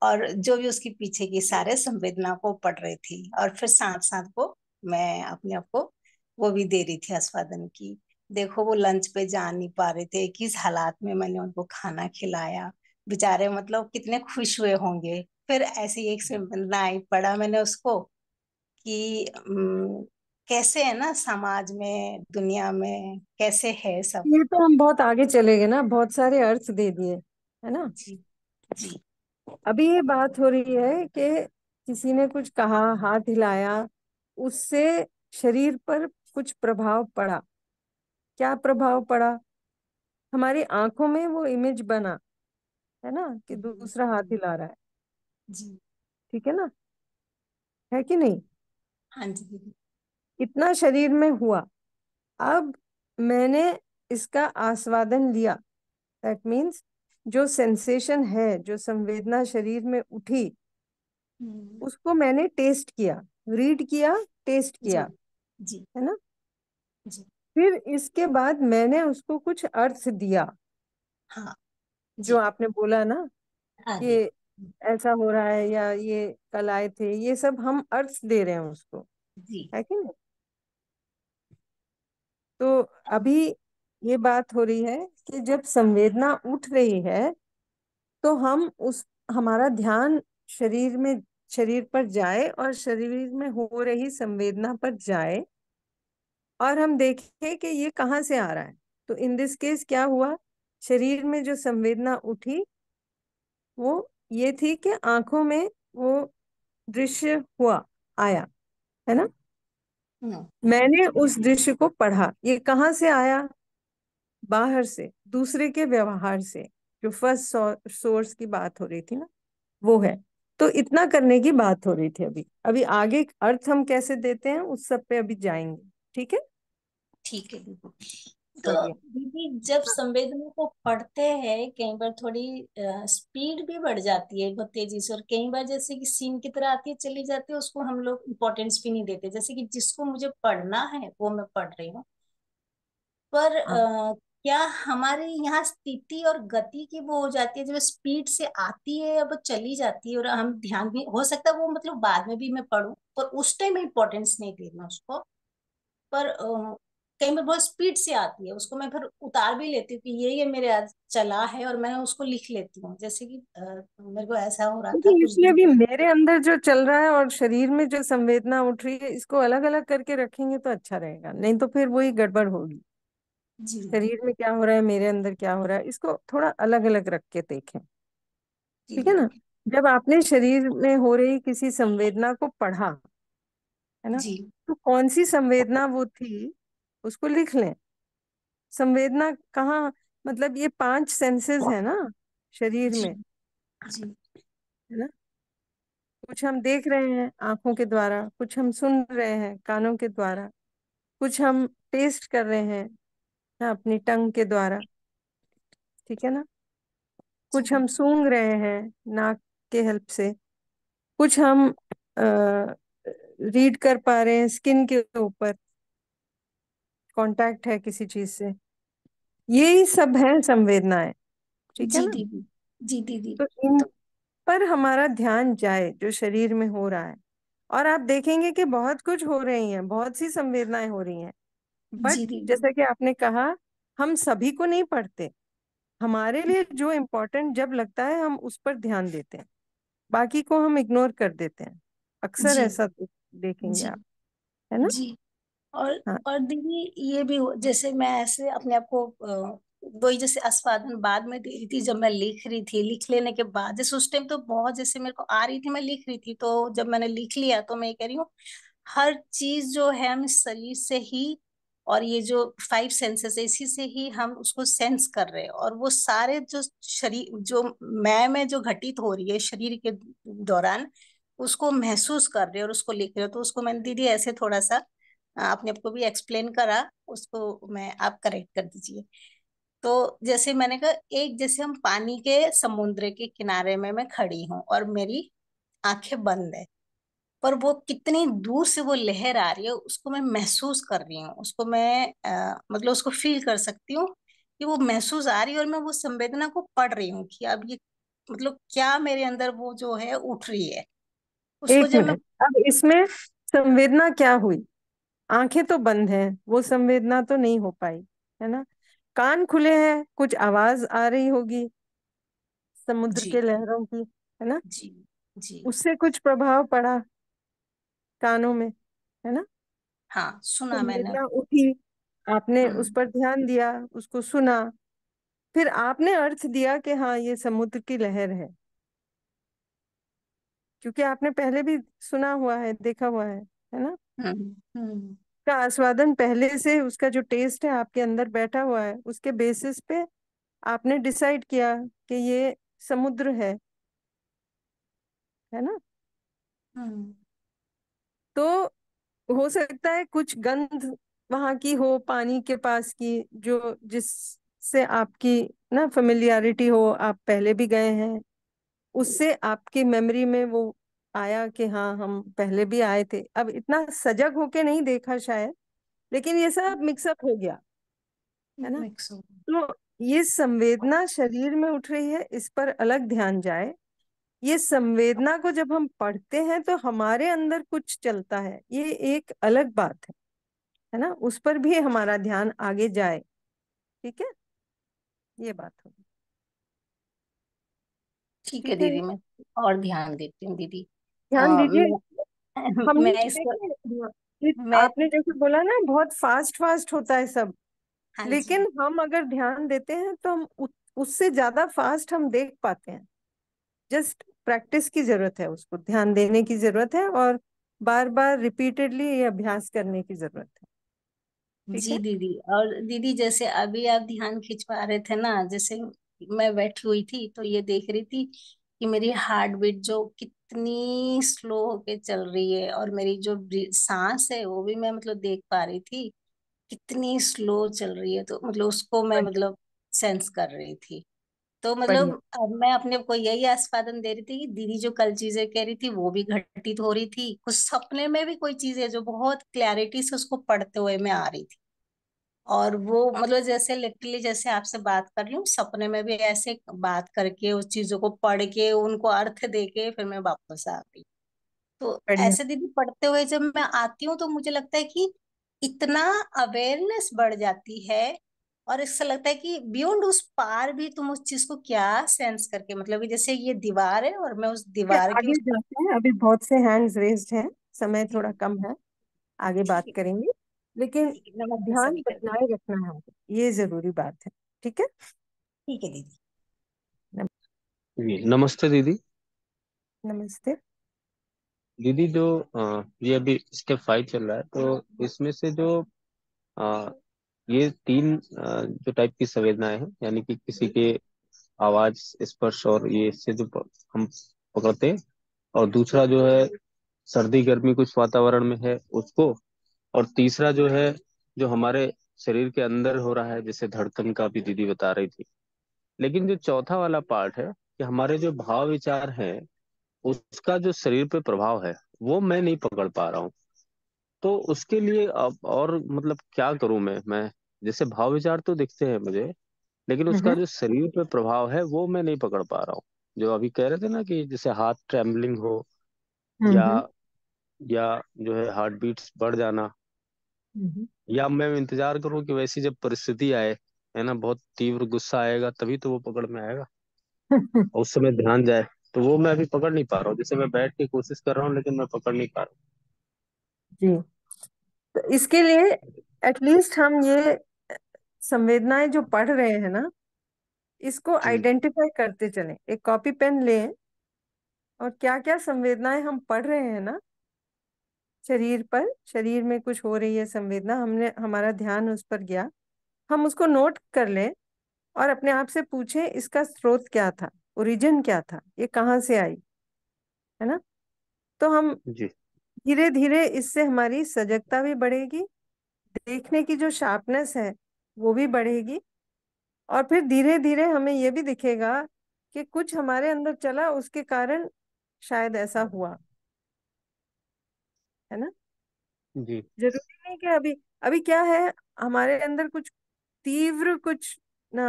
और जो भी उसके पीछे की सारे संवेदना को पढ़ रही थी और फिर साथ साथ को मैं अपने आप को वो भी दे रही थी आस्वादन की। देखो वो लंच पे जा नहीं पा रहे थे किस हालात में मैंने उनको खाना खिलाया। बेचारे मतलब कितने खुश हुए होंगे। फिर ऐसी एक संवेदना आई पढ़ा मैंने उसको कि कैसे है ना समाज में दुनिया में कैसे है सब? ये तो हम बहुत आगे चले गए ना बहुत सारे अर्थ दे दिए है ना? जी जी। अभी ये बात हो रही है कि किसी ने कुछ कहा हाथ हिलाया उससे शरीर पर कुछ प्रभाव पड़ा। क्या प्रभाव पड़ा? हमारी आँखों में वो इमेज बना है ना कि दूसरा हाथ हिला रहा है। जी। ठीक है ना? है कि नहीं? हाँ जी इतना शरीर में हुआ। अब मैंने इसका आस्वादन लिया। दैट मीन्स जो सेंसेशन है जो संवेदना शरीर में उठी उसको मैंने टेस्ट किया रीड किया टेस्ट किया जी। है ना? जी। फिर इसके बाद मैंने उसको कुछ अर्थ दिया। हाँ। जो आपने बोला ना हाँ कि ऐसा हो रहा है या ये कल आए थे ये सब हम अर्थ दे रहे हैं उसको जी। है कि नहीं? तो अभी ये बात हो रही है कि जब संवेदना उठ रही है तो हम उस हमारा ध्यान शरीर में शरीर पर जाए और शरीर में हो रही संवेदना पर जाए और हम देखें कि ये कहाँ से आ रहा है। तो इन दिस केस क्या हुआ? शरीर में जो संवेदना उठी वो ये थी कि आँखों में वो दृश्य हुआ आया है ना? मैंने उस दृश्य को पढ़ा ये कहाँ से आया? बाहर से दूसरे के व्यवहार से जो फ़र्स्ट सोर्स की बात हो रही थी ना वो है। तो इतना करने की बात हो रही थी अभी। अभी आगे अर्थ हम कैसे देते हैं उस सब पे अभी जाएँगे। ठीक है? ठीक है तो दीदी जब संवेदना को पढ़ते हैं कई बार थोड़ी स्पीड भी बढ़ जाती है बहुत तेज़ी से और कई बार जैसे कि सीन की तरह आती है चली जाती है उसको हम लोग इम्पोर्टेंस भी नहीं देते। जैसे कि जिसको मुझे पढ़ना है वो मैं पढ़ रही हूँ। पर आ, क्या हमारे यहाँ स्थिति और गति की वो हो जाती है जब स्पीड से आती है अब चली जाती है और हम ध्यान भी हो सकता है वो मतलब बाद में भी मैं पढ़ू पर उस टाइम इम्पोर्टेंस नहीं देना उसको। पर कई बार बहुत स्पीड से आती है उसको मैं फिर उतार भी लेती हूँ कि ये ये मेरे आज चला है और मैं उसको लिख लेती हूँ। जैसे कि मेरे को ऐसा हो रहा था इसलिए भी मेरे अंदर जो चल रहा है और शरीर में जो संवेदना उठ रही है इसको अलग अलग करके रखेंगे तो अच्छा रहेगा नहीं तो फिर वही गड़बड़ होगी। जी। शरीर में क्या हो रहा है मेरे अंदर क्या हो रहा है इसको थोड़ा अलग अलग रख के देखें। ठीक है ना? जब आपने शरीर में हो रही किसी संवेदना को पढ़ा है ना? जी। तो कौन सी संवेदना वो थी उसको लिख लें। संवेदना कहाँ मतलब ये पाँच सेंसेस है ना शरीर जी। में जी। है ना? कुछ हम देख रहे हैं आँखों के द्वारा कुछ हम सुन रहे हैं कानों के द्वारा कुछ हम टेस्ट कर रहे हैं ना अपनी टंग के द्वारा। ठीक है ना? कुछ हम सूंघ रहे हैं नाक के हेल्प से। कुछ हम आ, रीड कर पा रहे हैं स्किन के ऊपर। कांटेक्ट है किसी चीज़ से। यही सब है संवेदनाएँ। ठीक है जी दीदी। जी दीदी। तो इन पर हमारा ध्यान जाए जो शरीर में हो रहा है। और आप देखेंगे कि बहुत कुछ हो रही हैं बहुत सी संवेदनाएँ हो रही हैं। बट जी जैसा कि आपने कहा हम सभी को नहीं पढ़ते। हमारे लिए जो इम्पोर्टेंट जब लगता है हम उस पर ध्यान देते हैं। बाकी को हम इग्नोर कर देते हैं। अक्सर जी। ऐसा देखेंगे जी। आप है ना? जी। और हाँ। और दीदी ये भी हो- जैसे मैं ऐसे अपने आप को अ, वही जैसे आस्वादन बाद में दे रही थी जब मैं लिख रही थी लिख लेने के बाद जैसे उस टाइम तो बहुत जैसे मेरे को आ रही थी मैं लिख रही थी तो जब मैंने लिख लिया तो मैं ये कह रही हूँ हर चीज़ जो है हम शरीर से ही और ये जो फाइव सेंसेस है, इसी से ही हम उसको सेंस कर रहे हैं। और वो सारे जो शरीर जो मैं, में जो घटित हो रही है शरीर के दौरान, उसको महसूस कर रहे हैं और उसको लिख रहे हो। तो उसको मैंने, दीदी, ऐसे थोड़ा सा आपने आपको भी एक्सप्लेन करा, उसको मैं, आप करेक्ट कर दीजिए। तो जैसे मैंने कहा, एक, जैसे हम पानी के समुद्र के किनारे में, मैं खड़ी हूँ और मेरी आँखें बंद है पर वो कितनी दूर से वो लहर आ रही है उसको मैं महसूस कर रही हूँ। उसको मैं आ, मतलब उसको फील कर सकती हूँ कि वो महसूस आ रही है और मैं वो संवेदना को पढ़ रही हूँ कि अब ये मतलब क्या मेरे अंदर वो जो है उठ रही है। उसको एक जब मैं अब इसमें संवेदना क्या हुई? आँखें तो बंद हैं वो संवेदना तो नहीं हो पाई है ना? कान खुले हैं कुछ आवाज़ आ रही होगी समुद्र के लहरों की है ना? जी जी। उससे कुछ प्रभाव पड़ा? कानों में है ना? हाँ सुना तो मैंने। उठी आपने उस हम्म पर ध्यान दिया उसको सुना फिर आपने अर्थ दिया कि हाँ ये समुद्र की लहर है। क्योंकि आपने पहले भी सुना हुआ है देखा हुआ है है ना? हम्म हम्म। का आस्वादन पहले से उसका जो टेस्ट है आपके अंदर बैठा हुआ है उसके बेसिस पे आपने डिसाइड किया कि ये समुद्र है। है ना? तो हो सकता है कुछ गंध वहाँ की हो पानी के पास की जो जिससे आपकी ना फेमिलियरिटी हो आप पहले भी गए हैं उससे आपकी मेमोरी में वो आया कि हाँ हम पहले भी आए थे। अब इतना सजग होके नहीं देखा शायद लेकिन ये सब मिक्सअप हो गया है ना? तो ये संवेदना शरीर में उठ रही है इस पर अलग ध्यान जाए ये संवेदना को जब हम पढ़ते हैं तो हमारे अंदर कुछ चलता है। ये एक अलग बात है है ना? उस पर भी हमारा ध्यान आगे जाए ठीक है? ये बात होगी ठीक है दीदी मैं और ध्यान देती हूँ दीदी। ध्यान दीजिए। हमने मैं इसको मैं आपने जैसे बोला ना बहुत फास्ट फास्ट होता है सब। हाँ जी। लेकिन हम अगर ध्यान देते हैं तो हम उससे ज़्यादा फास्ट हम देख पाते हैं। जस्ट प्रैक्टिस की ज़रूरत है उसको ध्यान देने की ज़रूरत है और बार बार रिपीटेडली ये अभ्यास करने की ज़रूरत है। जी दीदी और दीदी जैसे अभी आप ध्यान खिंचवा रहे थे ना जैसे मैं बैठी हुई थी तो ये देख रही थी कि मेरी हार्ट बीट जो कितनी स्लो होके चल रही है और मेरी जो सांस है वो भी मैं मतलब देख पा रही थी कितनी स्लो चल रही है तो मतलब उसको मैं मतलब सेंस कर रही थी। तो मतलब अब मैं अपने को यही आस्वादन दे रही थी कि दीदी जो कल चीज़ें कह रही थी वो भी घटित हो रही थी। कुछ सपने में भी कोई चीज़ है जो बहुत क्लैरिटी से उसको पढ़ते हुए मैं आ रही थी। और वो मतलब जैसे लिटरली जैसे आपसे बात कर रही हूँ सपने में भी ऐसे बात करके उस चीज़ों को पढ़ के उनको अर्थ दे के फिर मैं वापस आ गई। तो ऐसे दीदी पढ़ते हुए जब मैं आती हूँ तो मुझे लगता है कि इतना अवेयरनेस बढ़ जाती है और इससे लगता है कि बियॉन्ड उस पार भी तुम उस चीज़ को क्या सेंस करके मतलब कि जैसे ये दीवार है और मैं उस दीवार के आगे उस जाते हैं। अभी बहुत से हैंड्स रेज्ड हैं। समय थोड़ा कम है। आगे बात करेंगे। लेकिन है ध्यान बनाए रखना है। हमको ये ज़रूरी बात है। ठीक है? ठीक है दीदी। नमस्ते दीदी। नमस्ते। दीदी जो ये अभी स्टेप फाइव चल रहा है तो इसमें से जो ये तीन जो टाइप की संवेदनाएँ हैं, यानी कि किसी के आवाज़, स्पर्श और ये इससे जो हम पकड़ते हैं, और दूसरा जो है सर्दी, गर्मी कुछ वातावरण में है उसको, और तीसरा जो है, जो हमारे शरीर के अंदर हो रहा है, जैसे धड़कन का भी दीदी बता रही थी। लेकिन जो चौथा वाला पार्ट है कि हमारे जो भाव विचार हैं, उसका जो शरीर पे प्रभाव है, वो मैं नहीं पकड़ पा रहा हूँ। तो उसके लिए अब और मतलब क्या करूँ मैं? मैं जैसे भाव विचार तो दिखते हैं मुझे लेकिन उसका हम्म जो शरीर पे प्रभाव है वो मैं नहीं पकड़ पा रहा हूँ। जो अभी कह रहे थे ना कि जैसे हाथ ट्रेम्बलिंग हो या हम्म या जो है हार्ट बीट्स बढ़ जाना। हम्म या मैं इंतज़ार करूँ कि वैसी जब परिस्थिति आए है ना बहुत तीव्र गुस्सा आएगा तभी तो वो पकड़ में आएगा हम्म। और उस समय ध्यान जाए तो वो मैं अभी पकड़ नहीं पा रहा हूँ। जैसे मैं बैठ के कोशिश कर रहा हूँ लेकिन मैं पकड़ नहीं पा रहा जी। तो इसके लिए एटलीस्ट हम ये संवेदनाएँ जो पढ़ रहे हैं ना इसको जी। आइडेंटिफाई करते चलें। एक कॉपी पेन लें और क्या क्या संवेदनाएँ हम पढ़ रहे हैं ना शरीर पर शरीर में कुछ हो रही है संवेदना हमने हमारा ध्यान उस पर गया हम उसको नोट कर लें और अपने आप से पूछें इसका स्रोत क्या था ओरिजिन क्या था ये कहाँ से आई है ना? तो हम जी। धीरे धीरे इससे हमारी सजगता भी बढ़ेगी देखने की जो शार्पनेस है वो भी बढ़ेगी। और फिर धीरे धीरे हमें ये भी दिखेगा कि कुछ हमारे अंदर चला उसके कारण शायद ऐसा हुआ। है ना? जी। ज़रूरी नहीं कि अभी अभी क्या है हमारे अंदर कुछ तीव्र कुछ ना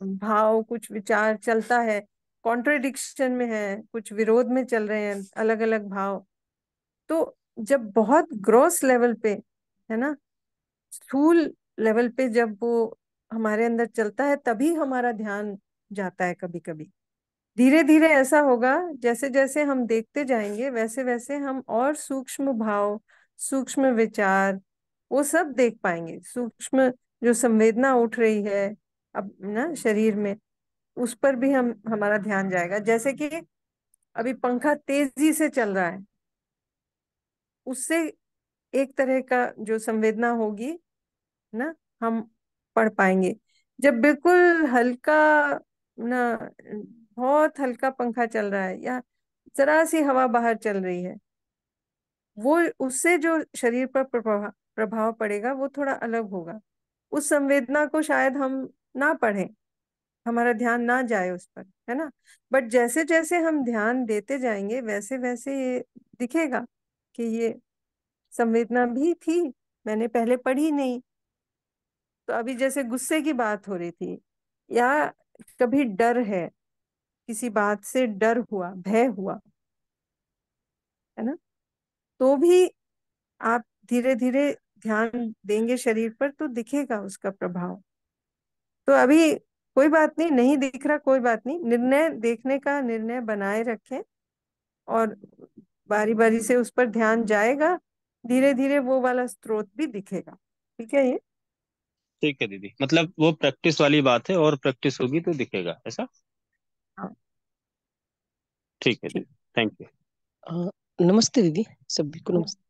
भाव कुछ विचार चलता है कॉन्ट्रडिक्शन में है कुछ विरोध में चल रहे हैं अलग अलग भाव। तो जब बहुत ग्रॉस लेवल पे है ना स्थूल लेवल पे जब वो हमारे अंदर चलता है, तभी हमारा ध्यान जाता है कभी कभी धीरे धीरे ऐसा होगा जैसे जैसे हम देखते जाएँगे वैसे वैसे हम और सूक्ष्म भाव, सूक्ष्म विचार, वो सब देख पाएँगे। सूक्ष्म जो संवेदना उठ रही है अब ना शरीर में, उस पर भी हम, हमारा ध्यान जाएगा। जैसे कि अभी पंखा तेज़ी से चल रहा है, उससे एक तरह का जो संवेदना होगी ना हम पढ़ पाएँगे। जब बिल्कुल हल्का ना, बहुत हल्का पंखा चल रहा है या जरा सी हवा बाहर चल रही है, वो, उससे जो शरीर पर प्रभाव पड़ेगा वो थोड़ा अलग होगा। उस संवेदना को शायद हम ना पढ़ें, हमारा ध्यान ना जाए उस पर, है ना? बट जैसे जैसे हम ध्यान देते जाएँगे वैसे वैसे ये दिखेगा कि ये संवेदना भी थी, मैंने पहले पढ़ी नहीं। तो अभी जैसे गुस्से की बात हो रही थी, या कभी डर है? किसी बात से डर हुआ, भय हुआ, है ना? तो भी आप धीरे धीरे ध्यान देंगे शरीर पर तो दिखेगा उसका प्रभाव। तो अभी कोई बात नहीं नहीं दिख रहा, कोई बात नहीं। निर्णय देखने का निर्णय बनाए रखें और बारी बारी से उस पर ध्यान जाएगा धीरे धीरे वो वाला स्रोत भी दिखेगा। ठीक है ये? ठीक है दीदी। मतलब वो प्रैक्टिस वाली बात है और प्रैक्टिस होगी तो दिखेगा ऐसा? हाँ। ठीक है दीदी। थैंक यू नमस्ते दीदी सभी को नमस्ते।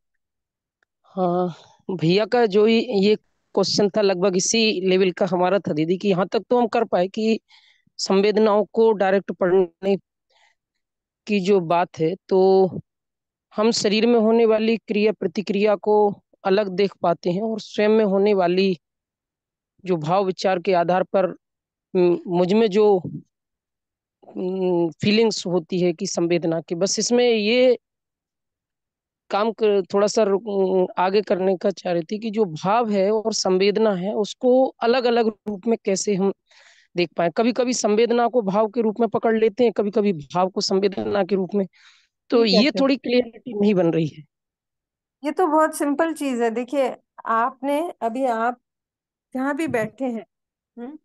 हाँ भैया का जो ये क्वेश्चन था लगभग इसी लेवल का हमारा था दीदी कि यहाँ तक तो हम कर पाए कि संवेदनाओं को डायरेक्ट पढ़ने की जो बात है तो हम शरीर में होने वाली क्रिया प्रतिक्रिया को अलग देख पाते हैं और स्वयं में होने वाली जो भाव विचार के आधार पर मुझमें जो फीलिंग्स होती है कि संवेदना की बस इसमें ये काम कर, थोड़ा सा आगे करने का चाह रही थी कि जो भाव है और संवेदना है उसको अलग अलग रूप में कैसे हम देख पाए? कभी कभी संवेदना को भाव के रूप में पकड़ लेते हैं कभी कभी भाव को संवेदना के रूप में। तो ये थोड़ी क्लियरिटी नहीं बन रही है। ये तो बहुत सिंपल चीज़ है। देखिए आपने अभी आप जहाँ भी बैठे हैं हम्म,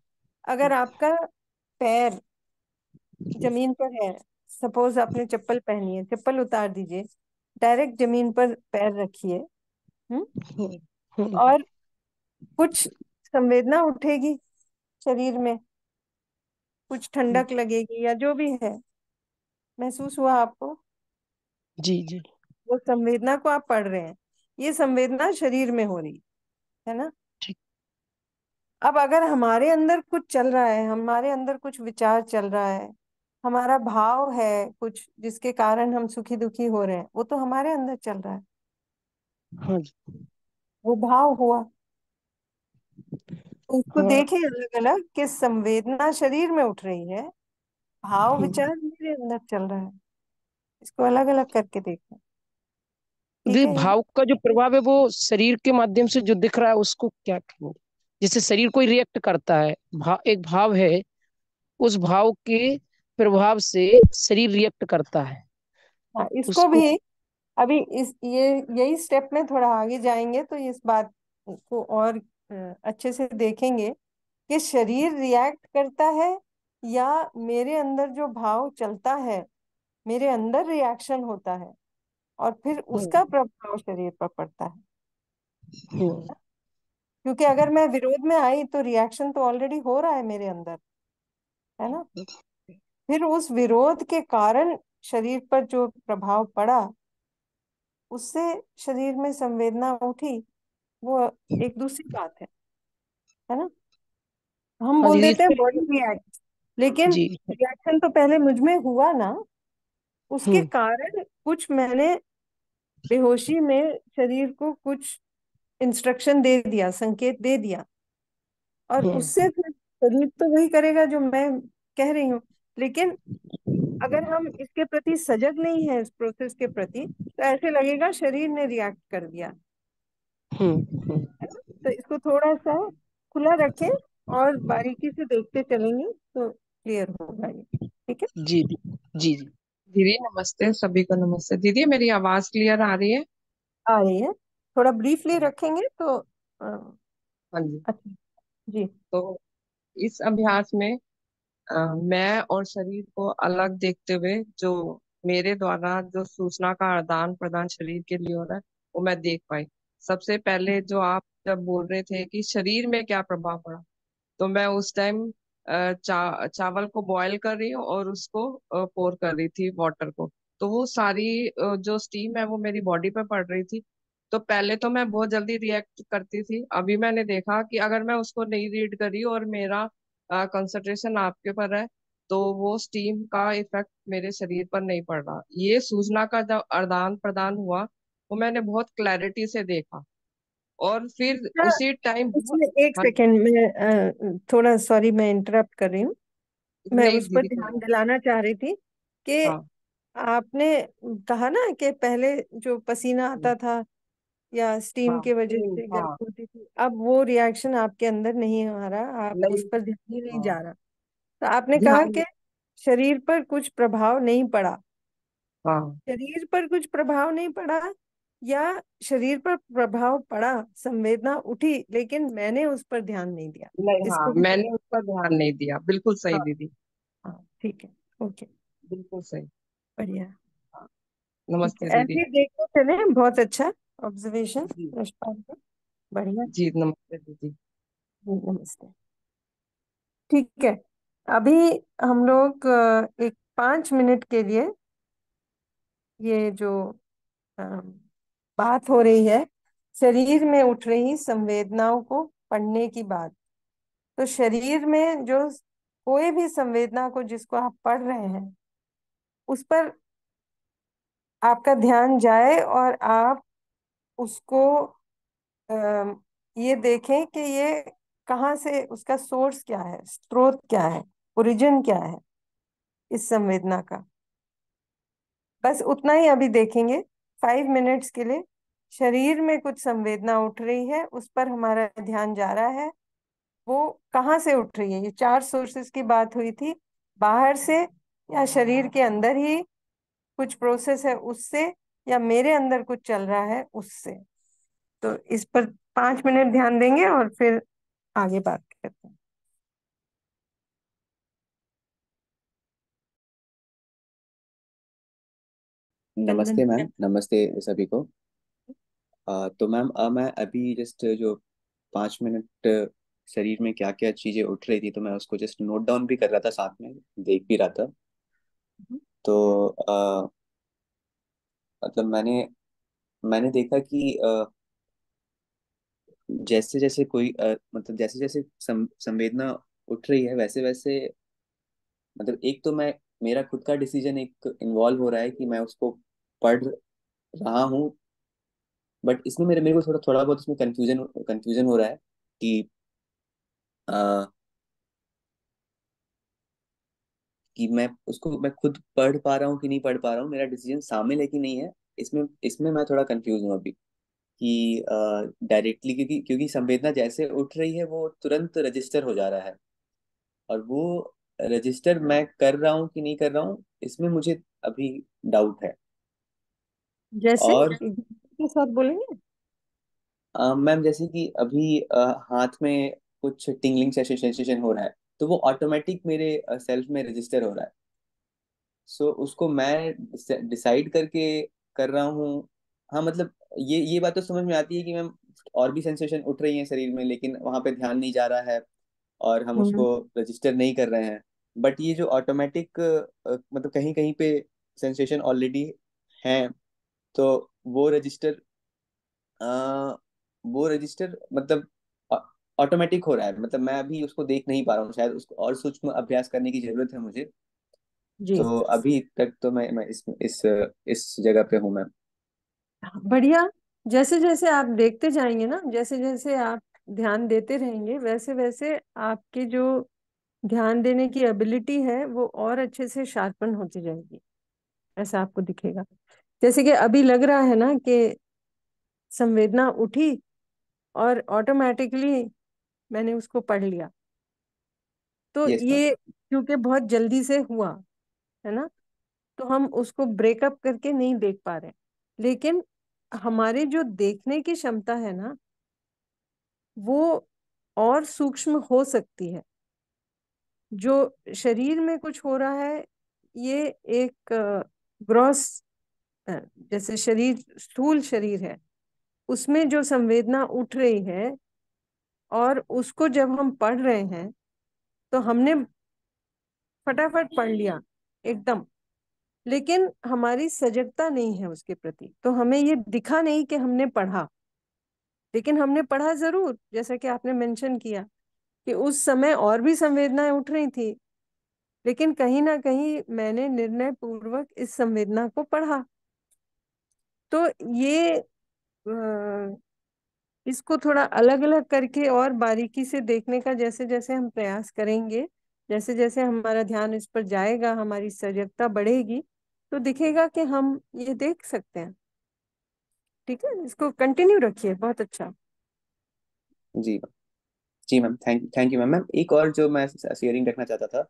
अगर आपका पैर ज़मीन पर है सपोज़ आपने चप्पल पहनी है चप्पल उतार दीजिए डायरेक्ट ज़मीन पर पैर रखिए हम्म हम्म, हम्म, और कुछ संवेदना उठेगी शरीर में कुछ ठंडक लगेगी या जो भी है महसूस हुआ आपको? जी जी। वो संवेदना को आप पढ़ रहे हैं ये संवेदना शरीर में हो रही है ना? अब अगर हमारे अंदर कुछ चल रहा है हमारे अंदर कुछ विचार चल रहा है हमारा भाव है कुछ जिसके कारण हम सुखी दुखी हो रहे हैं वो तो हमारे अंदर चल रहा है। हाँ जी। वो भाव हुआ। तो उसको हाँ। देखें अलग अलग कि संवेदना शरीर में उठ रही है भाव हम्म। विचार मेरे अंदर चल रहा है। इसको अलग अलग करके देखें। ठीक दीदी है? ये भाव का जो प्रभाव है वो शरीर के माध्यम से जो दिख रहा है उसको क्या कहेंगे? जैसे शरीर कोई रिएक्ट करता है। भाव एक भाव है उस भाव के प्रभाव से शरीर रिएक्ट करता है। हाँ इसको उसको भी अभी इस ये यही स्टेप में थोड़ा आगे जाएँगे तो इस बात को और अच्छे से देखेंगे कि शरीर रिएक्ट करता है या मेरे अंदर जो भाव चलता है मेरे अंदर रिएक्शन होता है और फिर उसका हम्म, प्रभाव शरीर पर पड़ता है। हम्म, क्योंकि अगर मैं विरोध में आई तो रिएक्शन तो ऑलरेडी हो रहा है मेरे अंदर है ना? फिर उस विरोध के कारण शरीर पर जो प्रभाव पड़ा उससे शरीर में संवेदना उठी वो एक दूसरी बात है है ना? हम बोल देते हैं बॉडी रिएक्ट लेकिन रिएक्शन तो पहले मुझमें हुआ ना उसके हम्म। कारण कुछ मैंने बेहोशी में शरीर को कुछ इंस्ट्रक्शन दे दिया संकेत दे दिया। और हम्म। उससे फिर शरीर तो वही करेगा जो मैं कह रही हूँ। लेकिन अगर हम इसके प्रति सजग नहीं है इस प्रोसेस के प्रति तो ऐसे लगेगा शरीर ने रिएक्ट कर दिया। हम्म हम्म, तो इसको थोड़ा सा खुला रखें और बारीकी से देखते चलेंगे तो क्लियर होगा ये। ठीक है? जी जी जी। जी दीदी नमस्ते सभी को नमस्ते। दीदी मेरी आवाज़ क्लियर आ रही है? आ रही है। थोड़ा ब्रीफली रखेंगे तो अ, हाँ जी। अच्छा जी। तो इस अभ्यास में अ, मैं और शरीर को अलग देखते हुए जो मेरे द्वारा जो सूचना का आदान प्रदान शरीर के लिए हो रहा है वो मैं देख पाई। सबसे पहले जो आप जब बोल रहे थे कि शरीर में क्या प्रभाव पड़ा तो मैं उस टाइम चा, चावल को बॉईल कर रही हूँ और उसको पोर कर रही थी वाटर को। तो वो सारी जो स्टीम है वो मेरी बॉडी पे पड़ रही थी तो पहले तो मैं बहुत जल्दी रिएक्ट करती थी। अभी मैंने देखा कि अगर मैं उसको नहीं रीड करी और मेरा कंसंट्रेशन आपके ऊपर है तो वो स्टीम का इफ़ेक्ट मेरे शरीर पर नहीं पड़ रहा। ये सूचना का जब आदान प्रदान हुआ वो मैंने बहुत क्लैरिटी से देखा। और फिर हाँ, उसी टाइम एक हाँ सेकंड में थोड़ा सॉरी मैं इंटरप्ट कर रही हूँ। मैं उस पर ध्यान दिलाना चाह रही थी कि हाँ। आपने कहा ना कि पहले जो पसीना आता था या स्टीम हाँ की वजह से गर्म हाँ। होती थी। अब वो रिएक्शन आपके अंदर नहीं आ रहा आप नहीं उस पर ध्यान ही नहीं हाँ। जा रहा। तो आपने कहा ध्यान कि शरीर पर कुछ प्रभाव नहीं पड़ा। हाँ। शरीर पर कुछ प्रभाव नहीं पड़ा या शरीर पर प्रभाव पड़ा संवेदना उठी लेकिन मैंने उस पर ध्यान नहीं दिया। नहीं हाँ इसको भी मैंने उस पर ध्यान नहीं दिया। बिल्कुल सही हाँ दीदी। हाँ ठीक है ओके। बिल्कुल सही। बढ़िया। हाँ, ठीक नमस्ते है दीदी। ऐसे देखते चले बहुत अच्छा। ऑब्जर्वेशन बढ़िया। जी नमस्ते दीदी। जी, नमस्ते। ठीक है अभी हम लोग एक पाँच मिनट के लिए ये जो बात हो रही है शरीर में उठ रही संवेदनाओं को पढ़ने की बात। तो शरीर में जो कोई भी संवेदना को जिसको आप पढ़ रहे हैं उस पर आपका ध्यान जाए और आप उसको ये देखें कि ये कहाँ से, उसका सोर्स क्या है, स्रोत क्या है, ओरिजिन क्या है इस संवेदना का। बस उतना ही अभी देखेंगे, फाइव मिनट्स के लिए। शरीर में कुछ संवेदना उठ रही है, उस पर हमारा ध्यान जा रहा है। वो कहाँ से उठ रही है? ये चार सोर्सेस की बात हुई थी। बाहर से या शरीर के अंदर ही कुछ प्रोसेस है उससे या मेरे अंदर कुछ चल रहा है उससे। तो इस पर पाँच मिनट ध्यान देंगे और फिर आगे बात करते हैं। नमस्ते मैम नमस्ते सभी को। अ, तो मैम मैं अभी जस्ट जो पाँच मिनट शरीर में क्या क्या चीज़ें उठ रही थी तो मैं उसको जस्ट नोट डाउन भी कर रहा था साथ में देख भी रहा था। तो अ, मतलब मैंने मैंने देखा कि जैसे जैसे कोई मतलब जैसे जैसे संवेदना उठ रही है वैसे वैसे मतलब एक तो मैं, मेरा खुद का डिसीज़न एक इन्वॉल्व हो रहा है कि मैं उसको पढ़ रहा हूँ। बट इसमें मेरे मेरे को थोड़ा थोड़ा बहुत इसमें कंफ्यूजन कंफ्यूजन हो रहा है कि अ, कि मैं उसको मैं खुद पढ़ पा रहा हूँ कि नहीं पढ़ पा रहा हूँ मेरा डिसीज़न शामिल है कि नहीं है। इसमें इसमें मैं थोड़ा कंफ्यूज हूँ अभी कि डायरेक्टली क्योंकि क्योंकि संवेदना जैसे उठ रही है वो तुरंत रजिस्टर हो जा रहा है। और वो रजिस्टर मैं कर रहा हूँ कि नहीं कर रहा हूँ इसमें मुझे अभी डाउट है। जैसे और के साथ बोलेंगे? मैम जैसे कि अभी अ, हाथ में कुछ टिंगलिंग सेंसेशन हो रहा है। तो वो ऑटोमेटिक मेरे सेल्फ में रजिस्टर हो रहा है। सो so, उसको मैं डिसाइड करके कर रहा हूँ। हाँ मतलब ये ये बात तो समझ में आती है कि मैम और भी सेंसेशन उठ रही हैं शरीर में लेकिन वहाँ पे ध्यान नहीं जा रहा है और हम हम्म। उसको रजिस्टर नहीं कर रहे हैं। बट ये जो ऑटोमेटिक मतलब कहीं कहीं पे सेंसेशन ऑलरेडी हैं तो वो रजिस्टर वो रजिस्टर मतलब ऑटोमेटिक हो रहा है। मतलब मैं अभी उसको देख नहीं पा रहा हूँ शायद उसको और सूक्ष्म अभ्यास करने की ज़रूरत है मुझे। जी। तो अभी तक तो मैं मैं इस इस इस जगह पे हूँ मैं। बढ़िया। जैसे जैसे आप देखते जाएँगे ना जैसे जैसे आप ध्यान देते रहेंगे वैसे वैसे आपके जो ध्यान देने की एबिलिटी है वो और अच्छे से शार्पन होती जाएगी। ऐसा आपको दिखेगा। जैसे कि अभी लग रहा है ना कि संवेदना उठी और ऑटोमेटिकली मैंने उसको पढ़ लिया। तो मैम ये क्योंकि बहुत जल्दी से हुआ है ना? तो हम उसको ब्रेकअप करके नहीं देख पा रहे। लेकिन हमारी जो देखने की क्षमता है ना वो और सूक्ष्म हो सकती है। जो शरीर में कुछ हो रहा है ये एक ग्रॉस जैसे शरीर स्थूल शरीर है उसमें जो संवेदना उठ रही है और उसको जब हम पढ़ रहे हैं तो हमने फटाफट पढ़ लिया, एकदम। लेकिन हमारी सजगता नहीं है उसके प्रति तो हमें ये दिखा नहीं कि हमने पढ़ा। लेकिन हमने पढ़ा ज़रूर, जैसा कि आपने मेंशन किया कि उस समय और भी संवेदनाएँ उठ रही थी। लेकिन कहीं ना कहीं मैंने निर्णय पूर्वक इस संवेदना को पढ़ा। तो ये इसको थोड़ा अलग अलग करके और बारीकी से देखने का जैसे जैसे हम प्रयास करेंगे जैसे जैसे हमारा ध्यान इस पर जाएगा हमारी सजगता बढ़ेगी तो दिखेगा कि हम ये देख सकते हैं। ठीक है? इसको कंटिन्यू रखिए बहुत अच्छा। जी। जी ma'am thank thank you ma'am ma'am एक और जो मैं शेयरिंग रखना चाहता था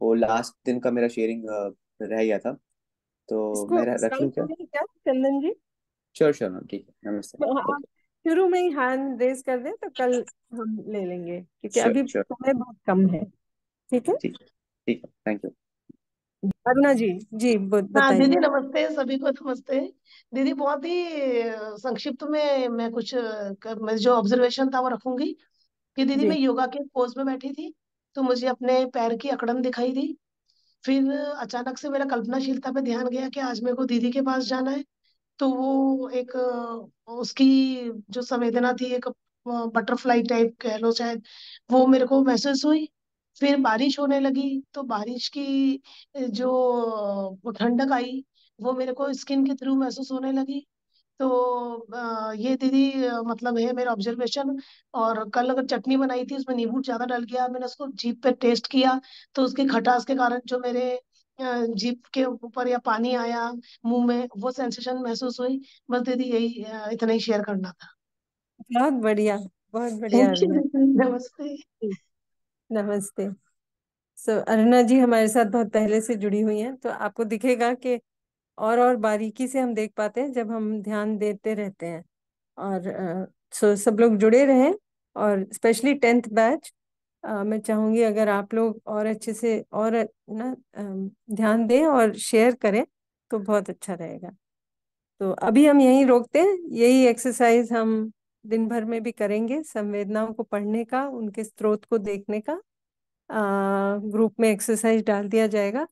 वो लास्ट दिन का मेरा शेयरिंग रह गया था। तो मैं रख लूँ क्या? Chandan ji? Sure sure ma'am ठीक है। नमस्ते। तो आप शुरू में ही हैंड रेज कर दें तो कल हम ले लेंगे क्योंकि श्योर अभी श्योर समय बहुत कम है। ठीक है? ठीक ठीक है थैंक यू अरुणा जी जी हाँ दीदी नमस्ते सभी को नमस्ते। दीदी बहुत ही संक्षिप्त में मैं कुछ कर- मैं जो ऑब्जर्वेशन था वो रखूँगी कि दीदी मैं योगा के पोज में बैठी थी तो मुझे अपने पैर की अकड़न दिखाई दी। फिर अचानक से मेरा कल्पनाशीलता पे ध्यान गया कि आज मेरे को दीदी के पास जाना है। तो वो एक, उसकी जो संवेदना थी, एक बटरफ्लाई टाइप कह लो शायद, वो मेरे को महसूस हुई। फिर बारिश होने लगी तो बारिश की जो ठंडक आई, वो मेरे को स्किन के थ्रू महसूस होने लगी। तो ये दीदी मतलब है मेरा ऑब्जर्वेशन और कल अगर चटनी बनाई थी, उसमें नींबू ज़्यादा डल गया, मैंने उसको जीप पे टेस्ट किया तो उसकी खटास के कारण जो मेरे जीभ के ऊपर या पानी आया मुँह में वो सेंसेशन महसूस हुई। बस दीदी यही इतना ही शेयर करना था। बहुत बढ़िया बहुत बढ़िया नमस्ते। नमस्ते। सो so, अरुणा जी हमारे साथ बहुत पहले से जुड़ी हुई हैं तो आपको दिखेगा कि और और बारीकी से हम देख पाते हैं जब हम ध्यान देते रहते हैं। और सो सब लोग जुड़े रहें और स्पेशली टेंथ बैच मैं चाहूँगी अगर आप लोग और अच्छे से और ना ध्यान दें और शेयर करें तो बहुत अच्छा रहेगा। तो अभी हम यहीं रोकते हैं। यही एक्सरसाइज हम दिन भर में भी करेंगे, संवेदनाओं को पढ़ने का, उनके स्रोत को देखने का ग्रुप में एक्सरसाइज डाल दिया जाएगा।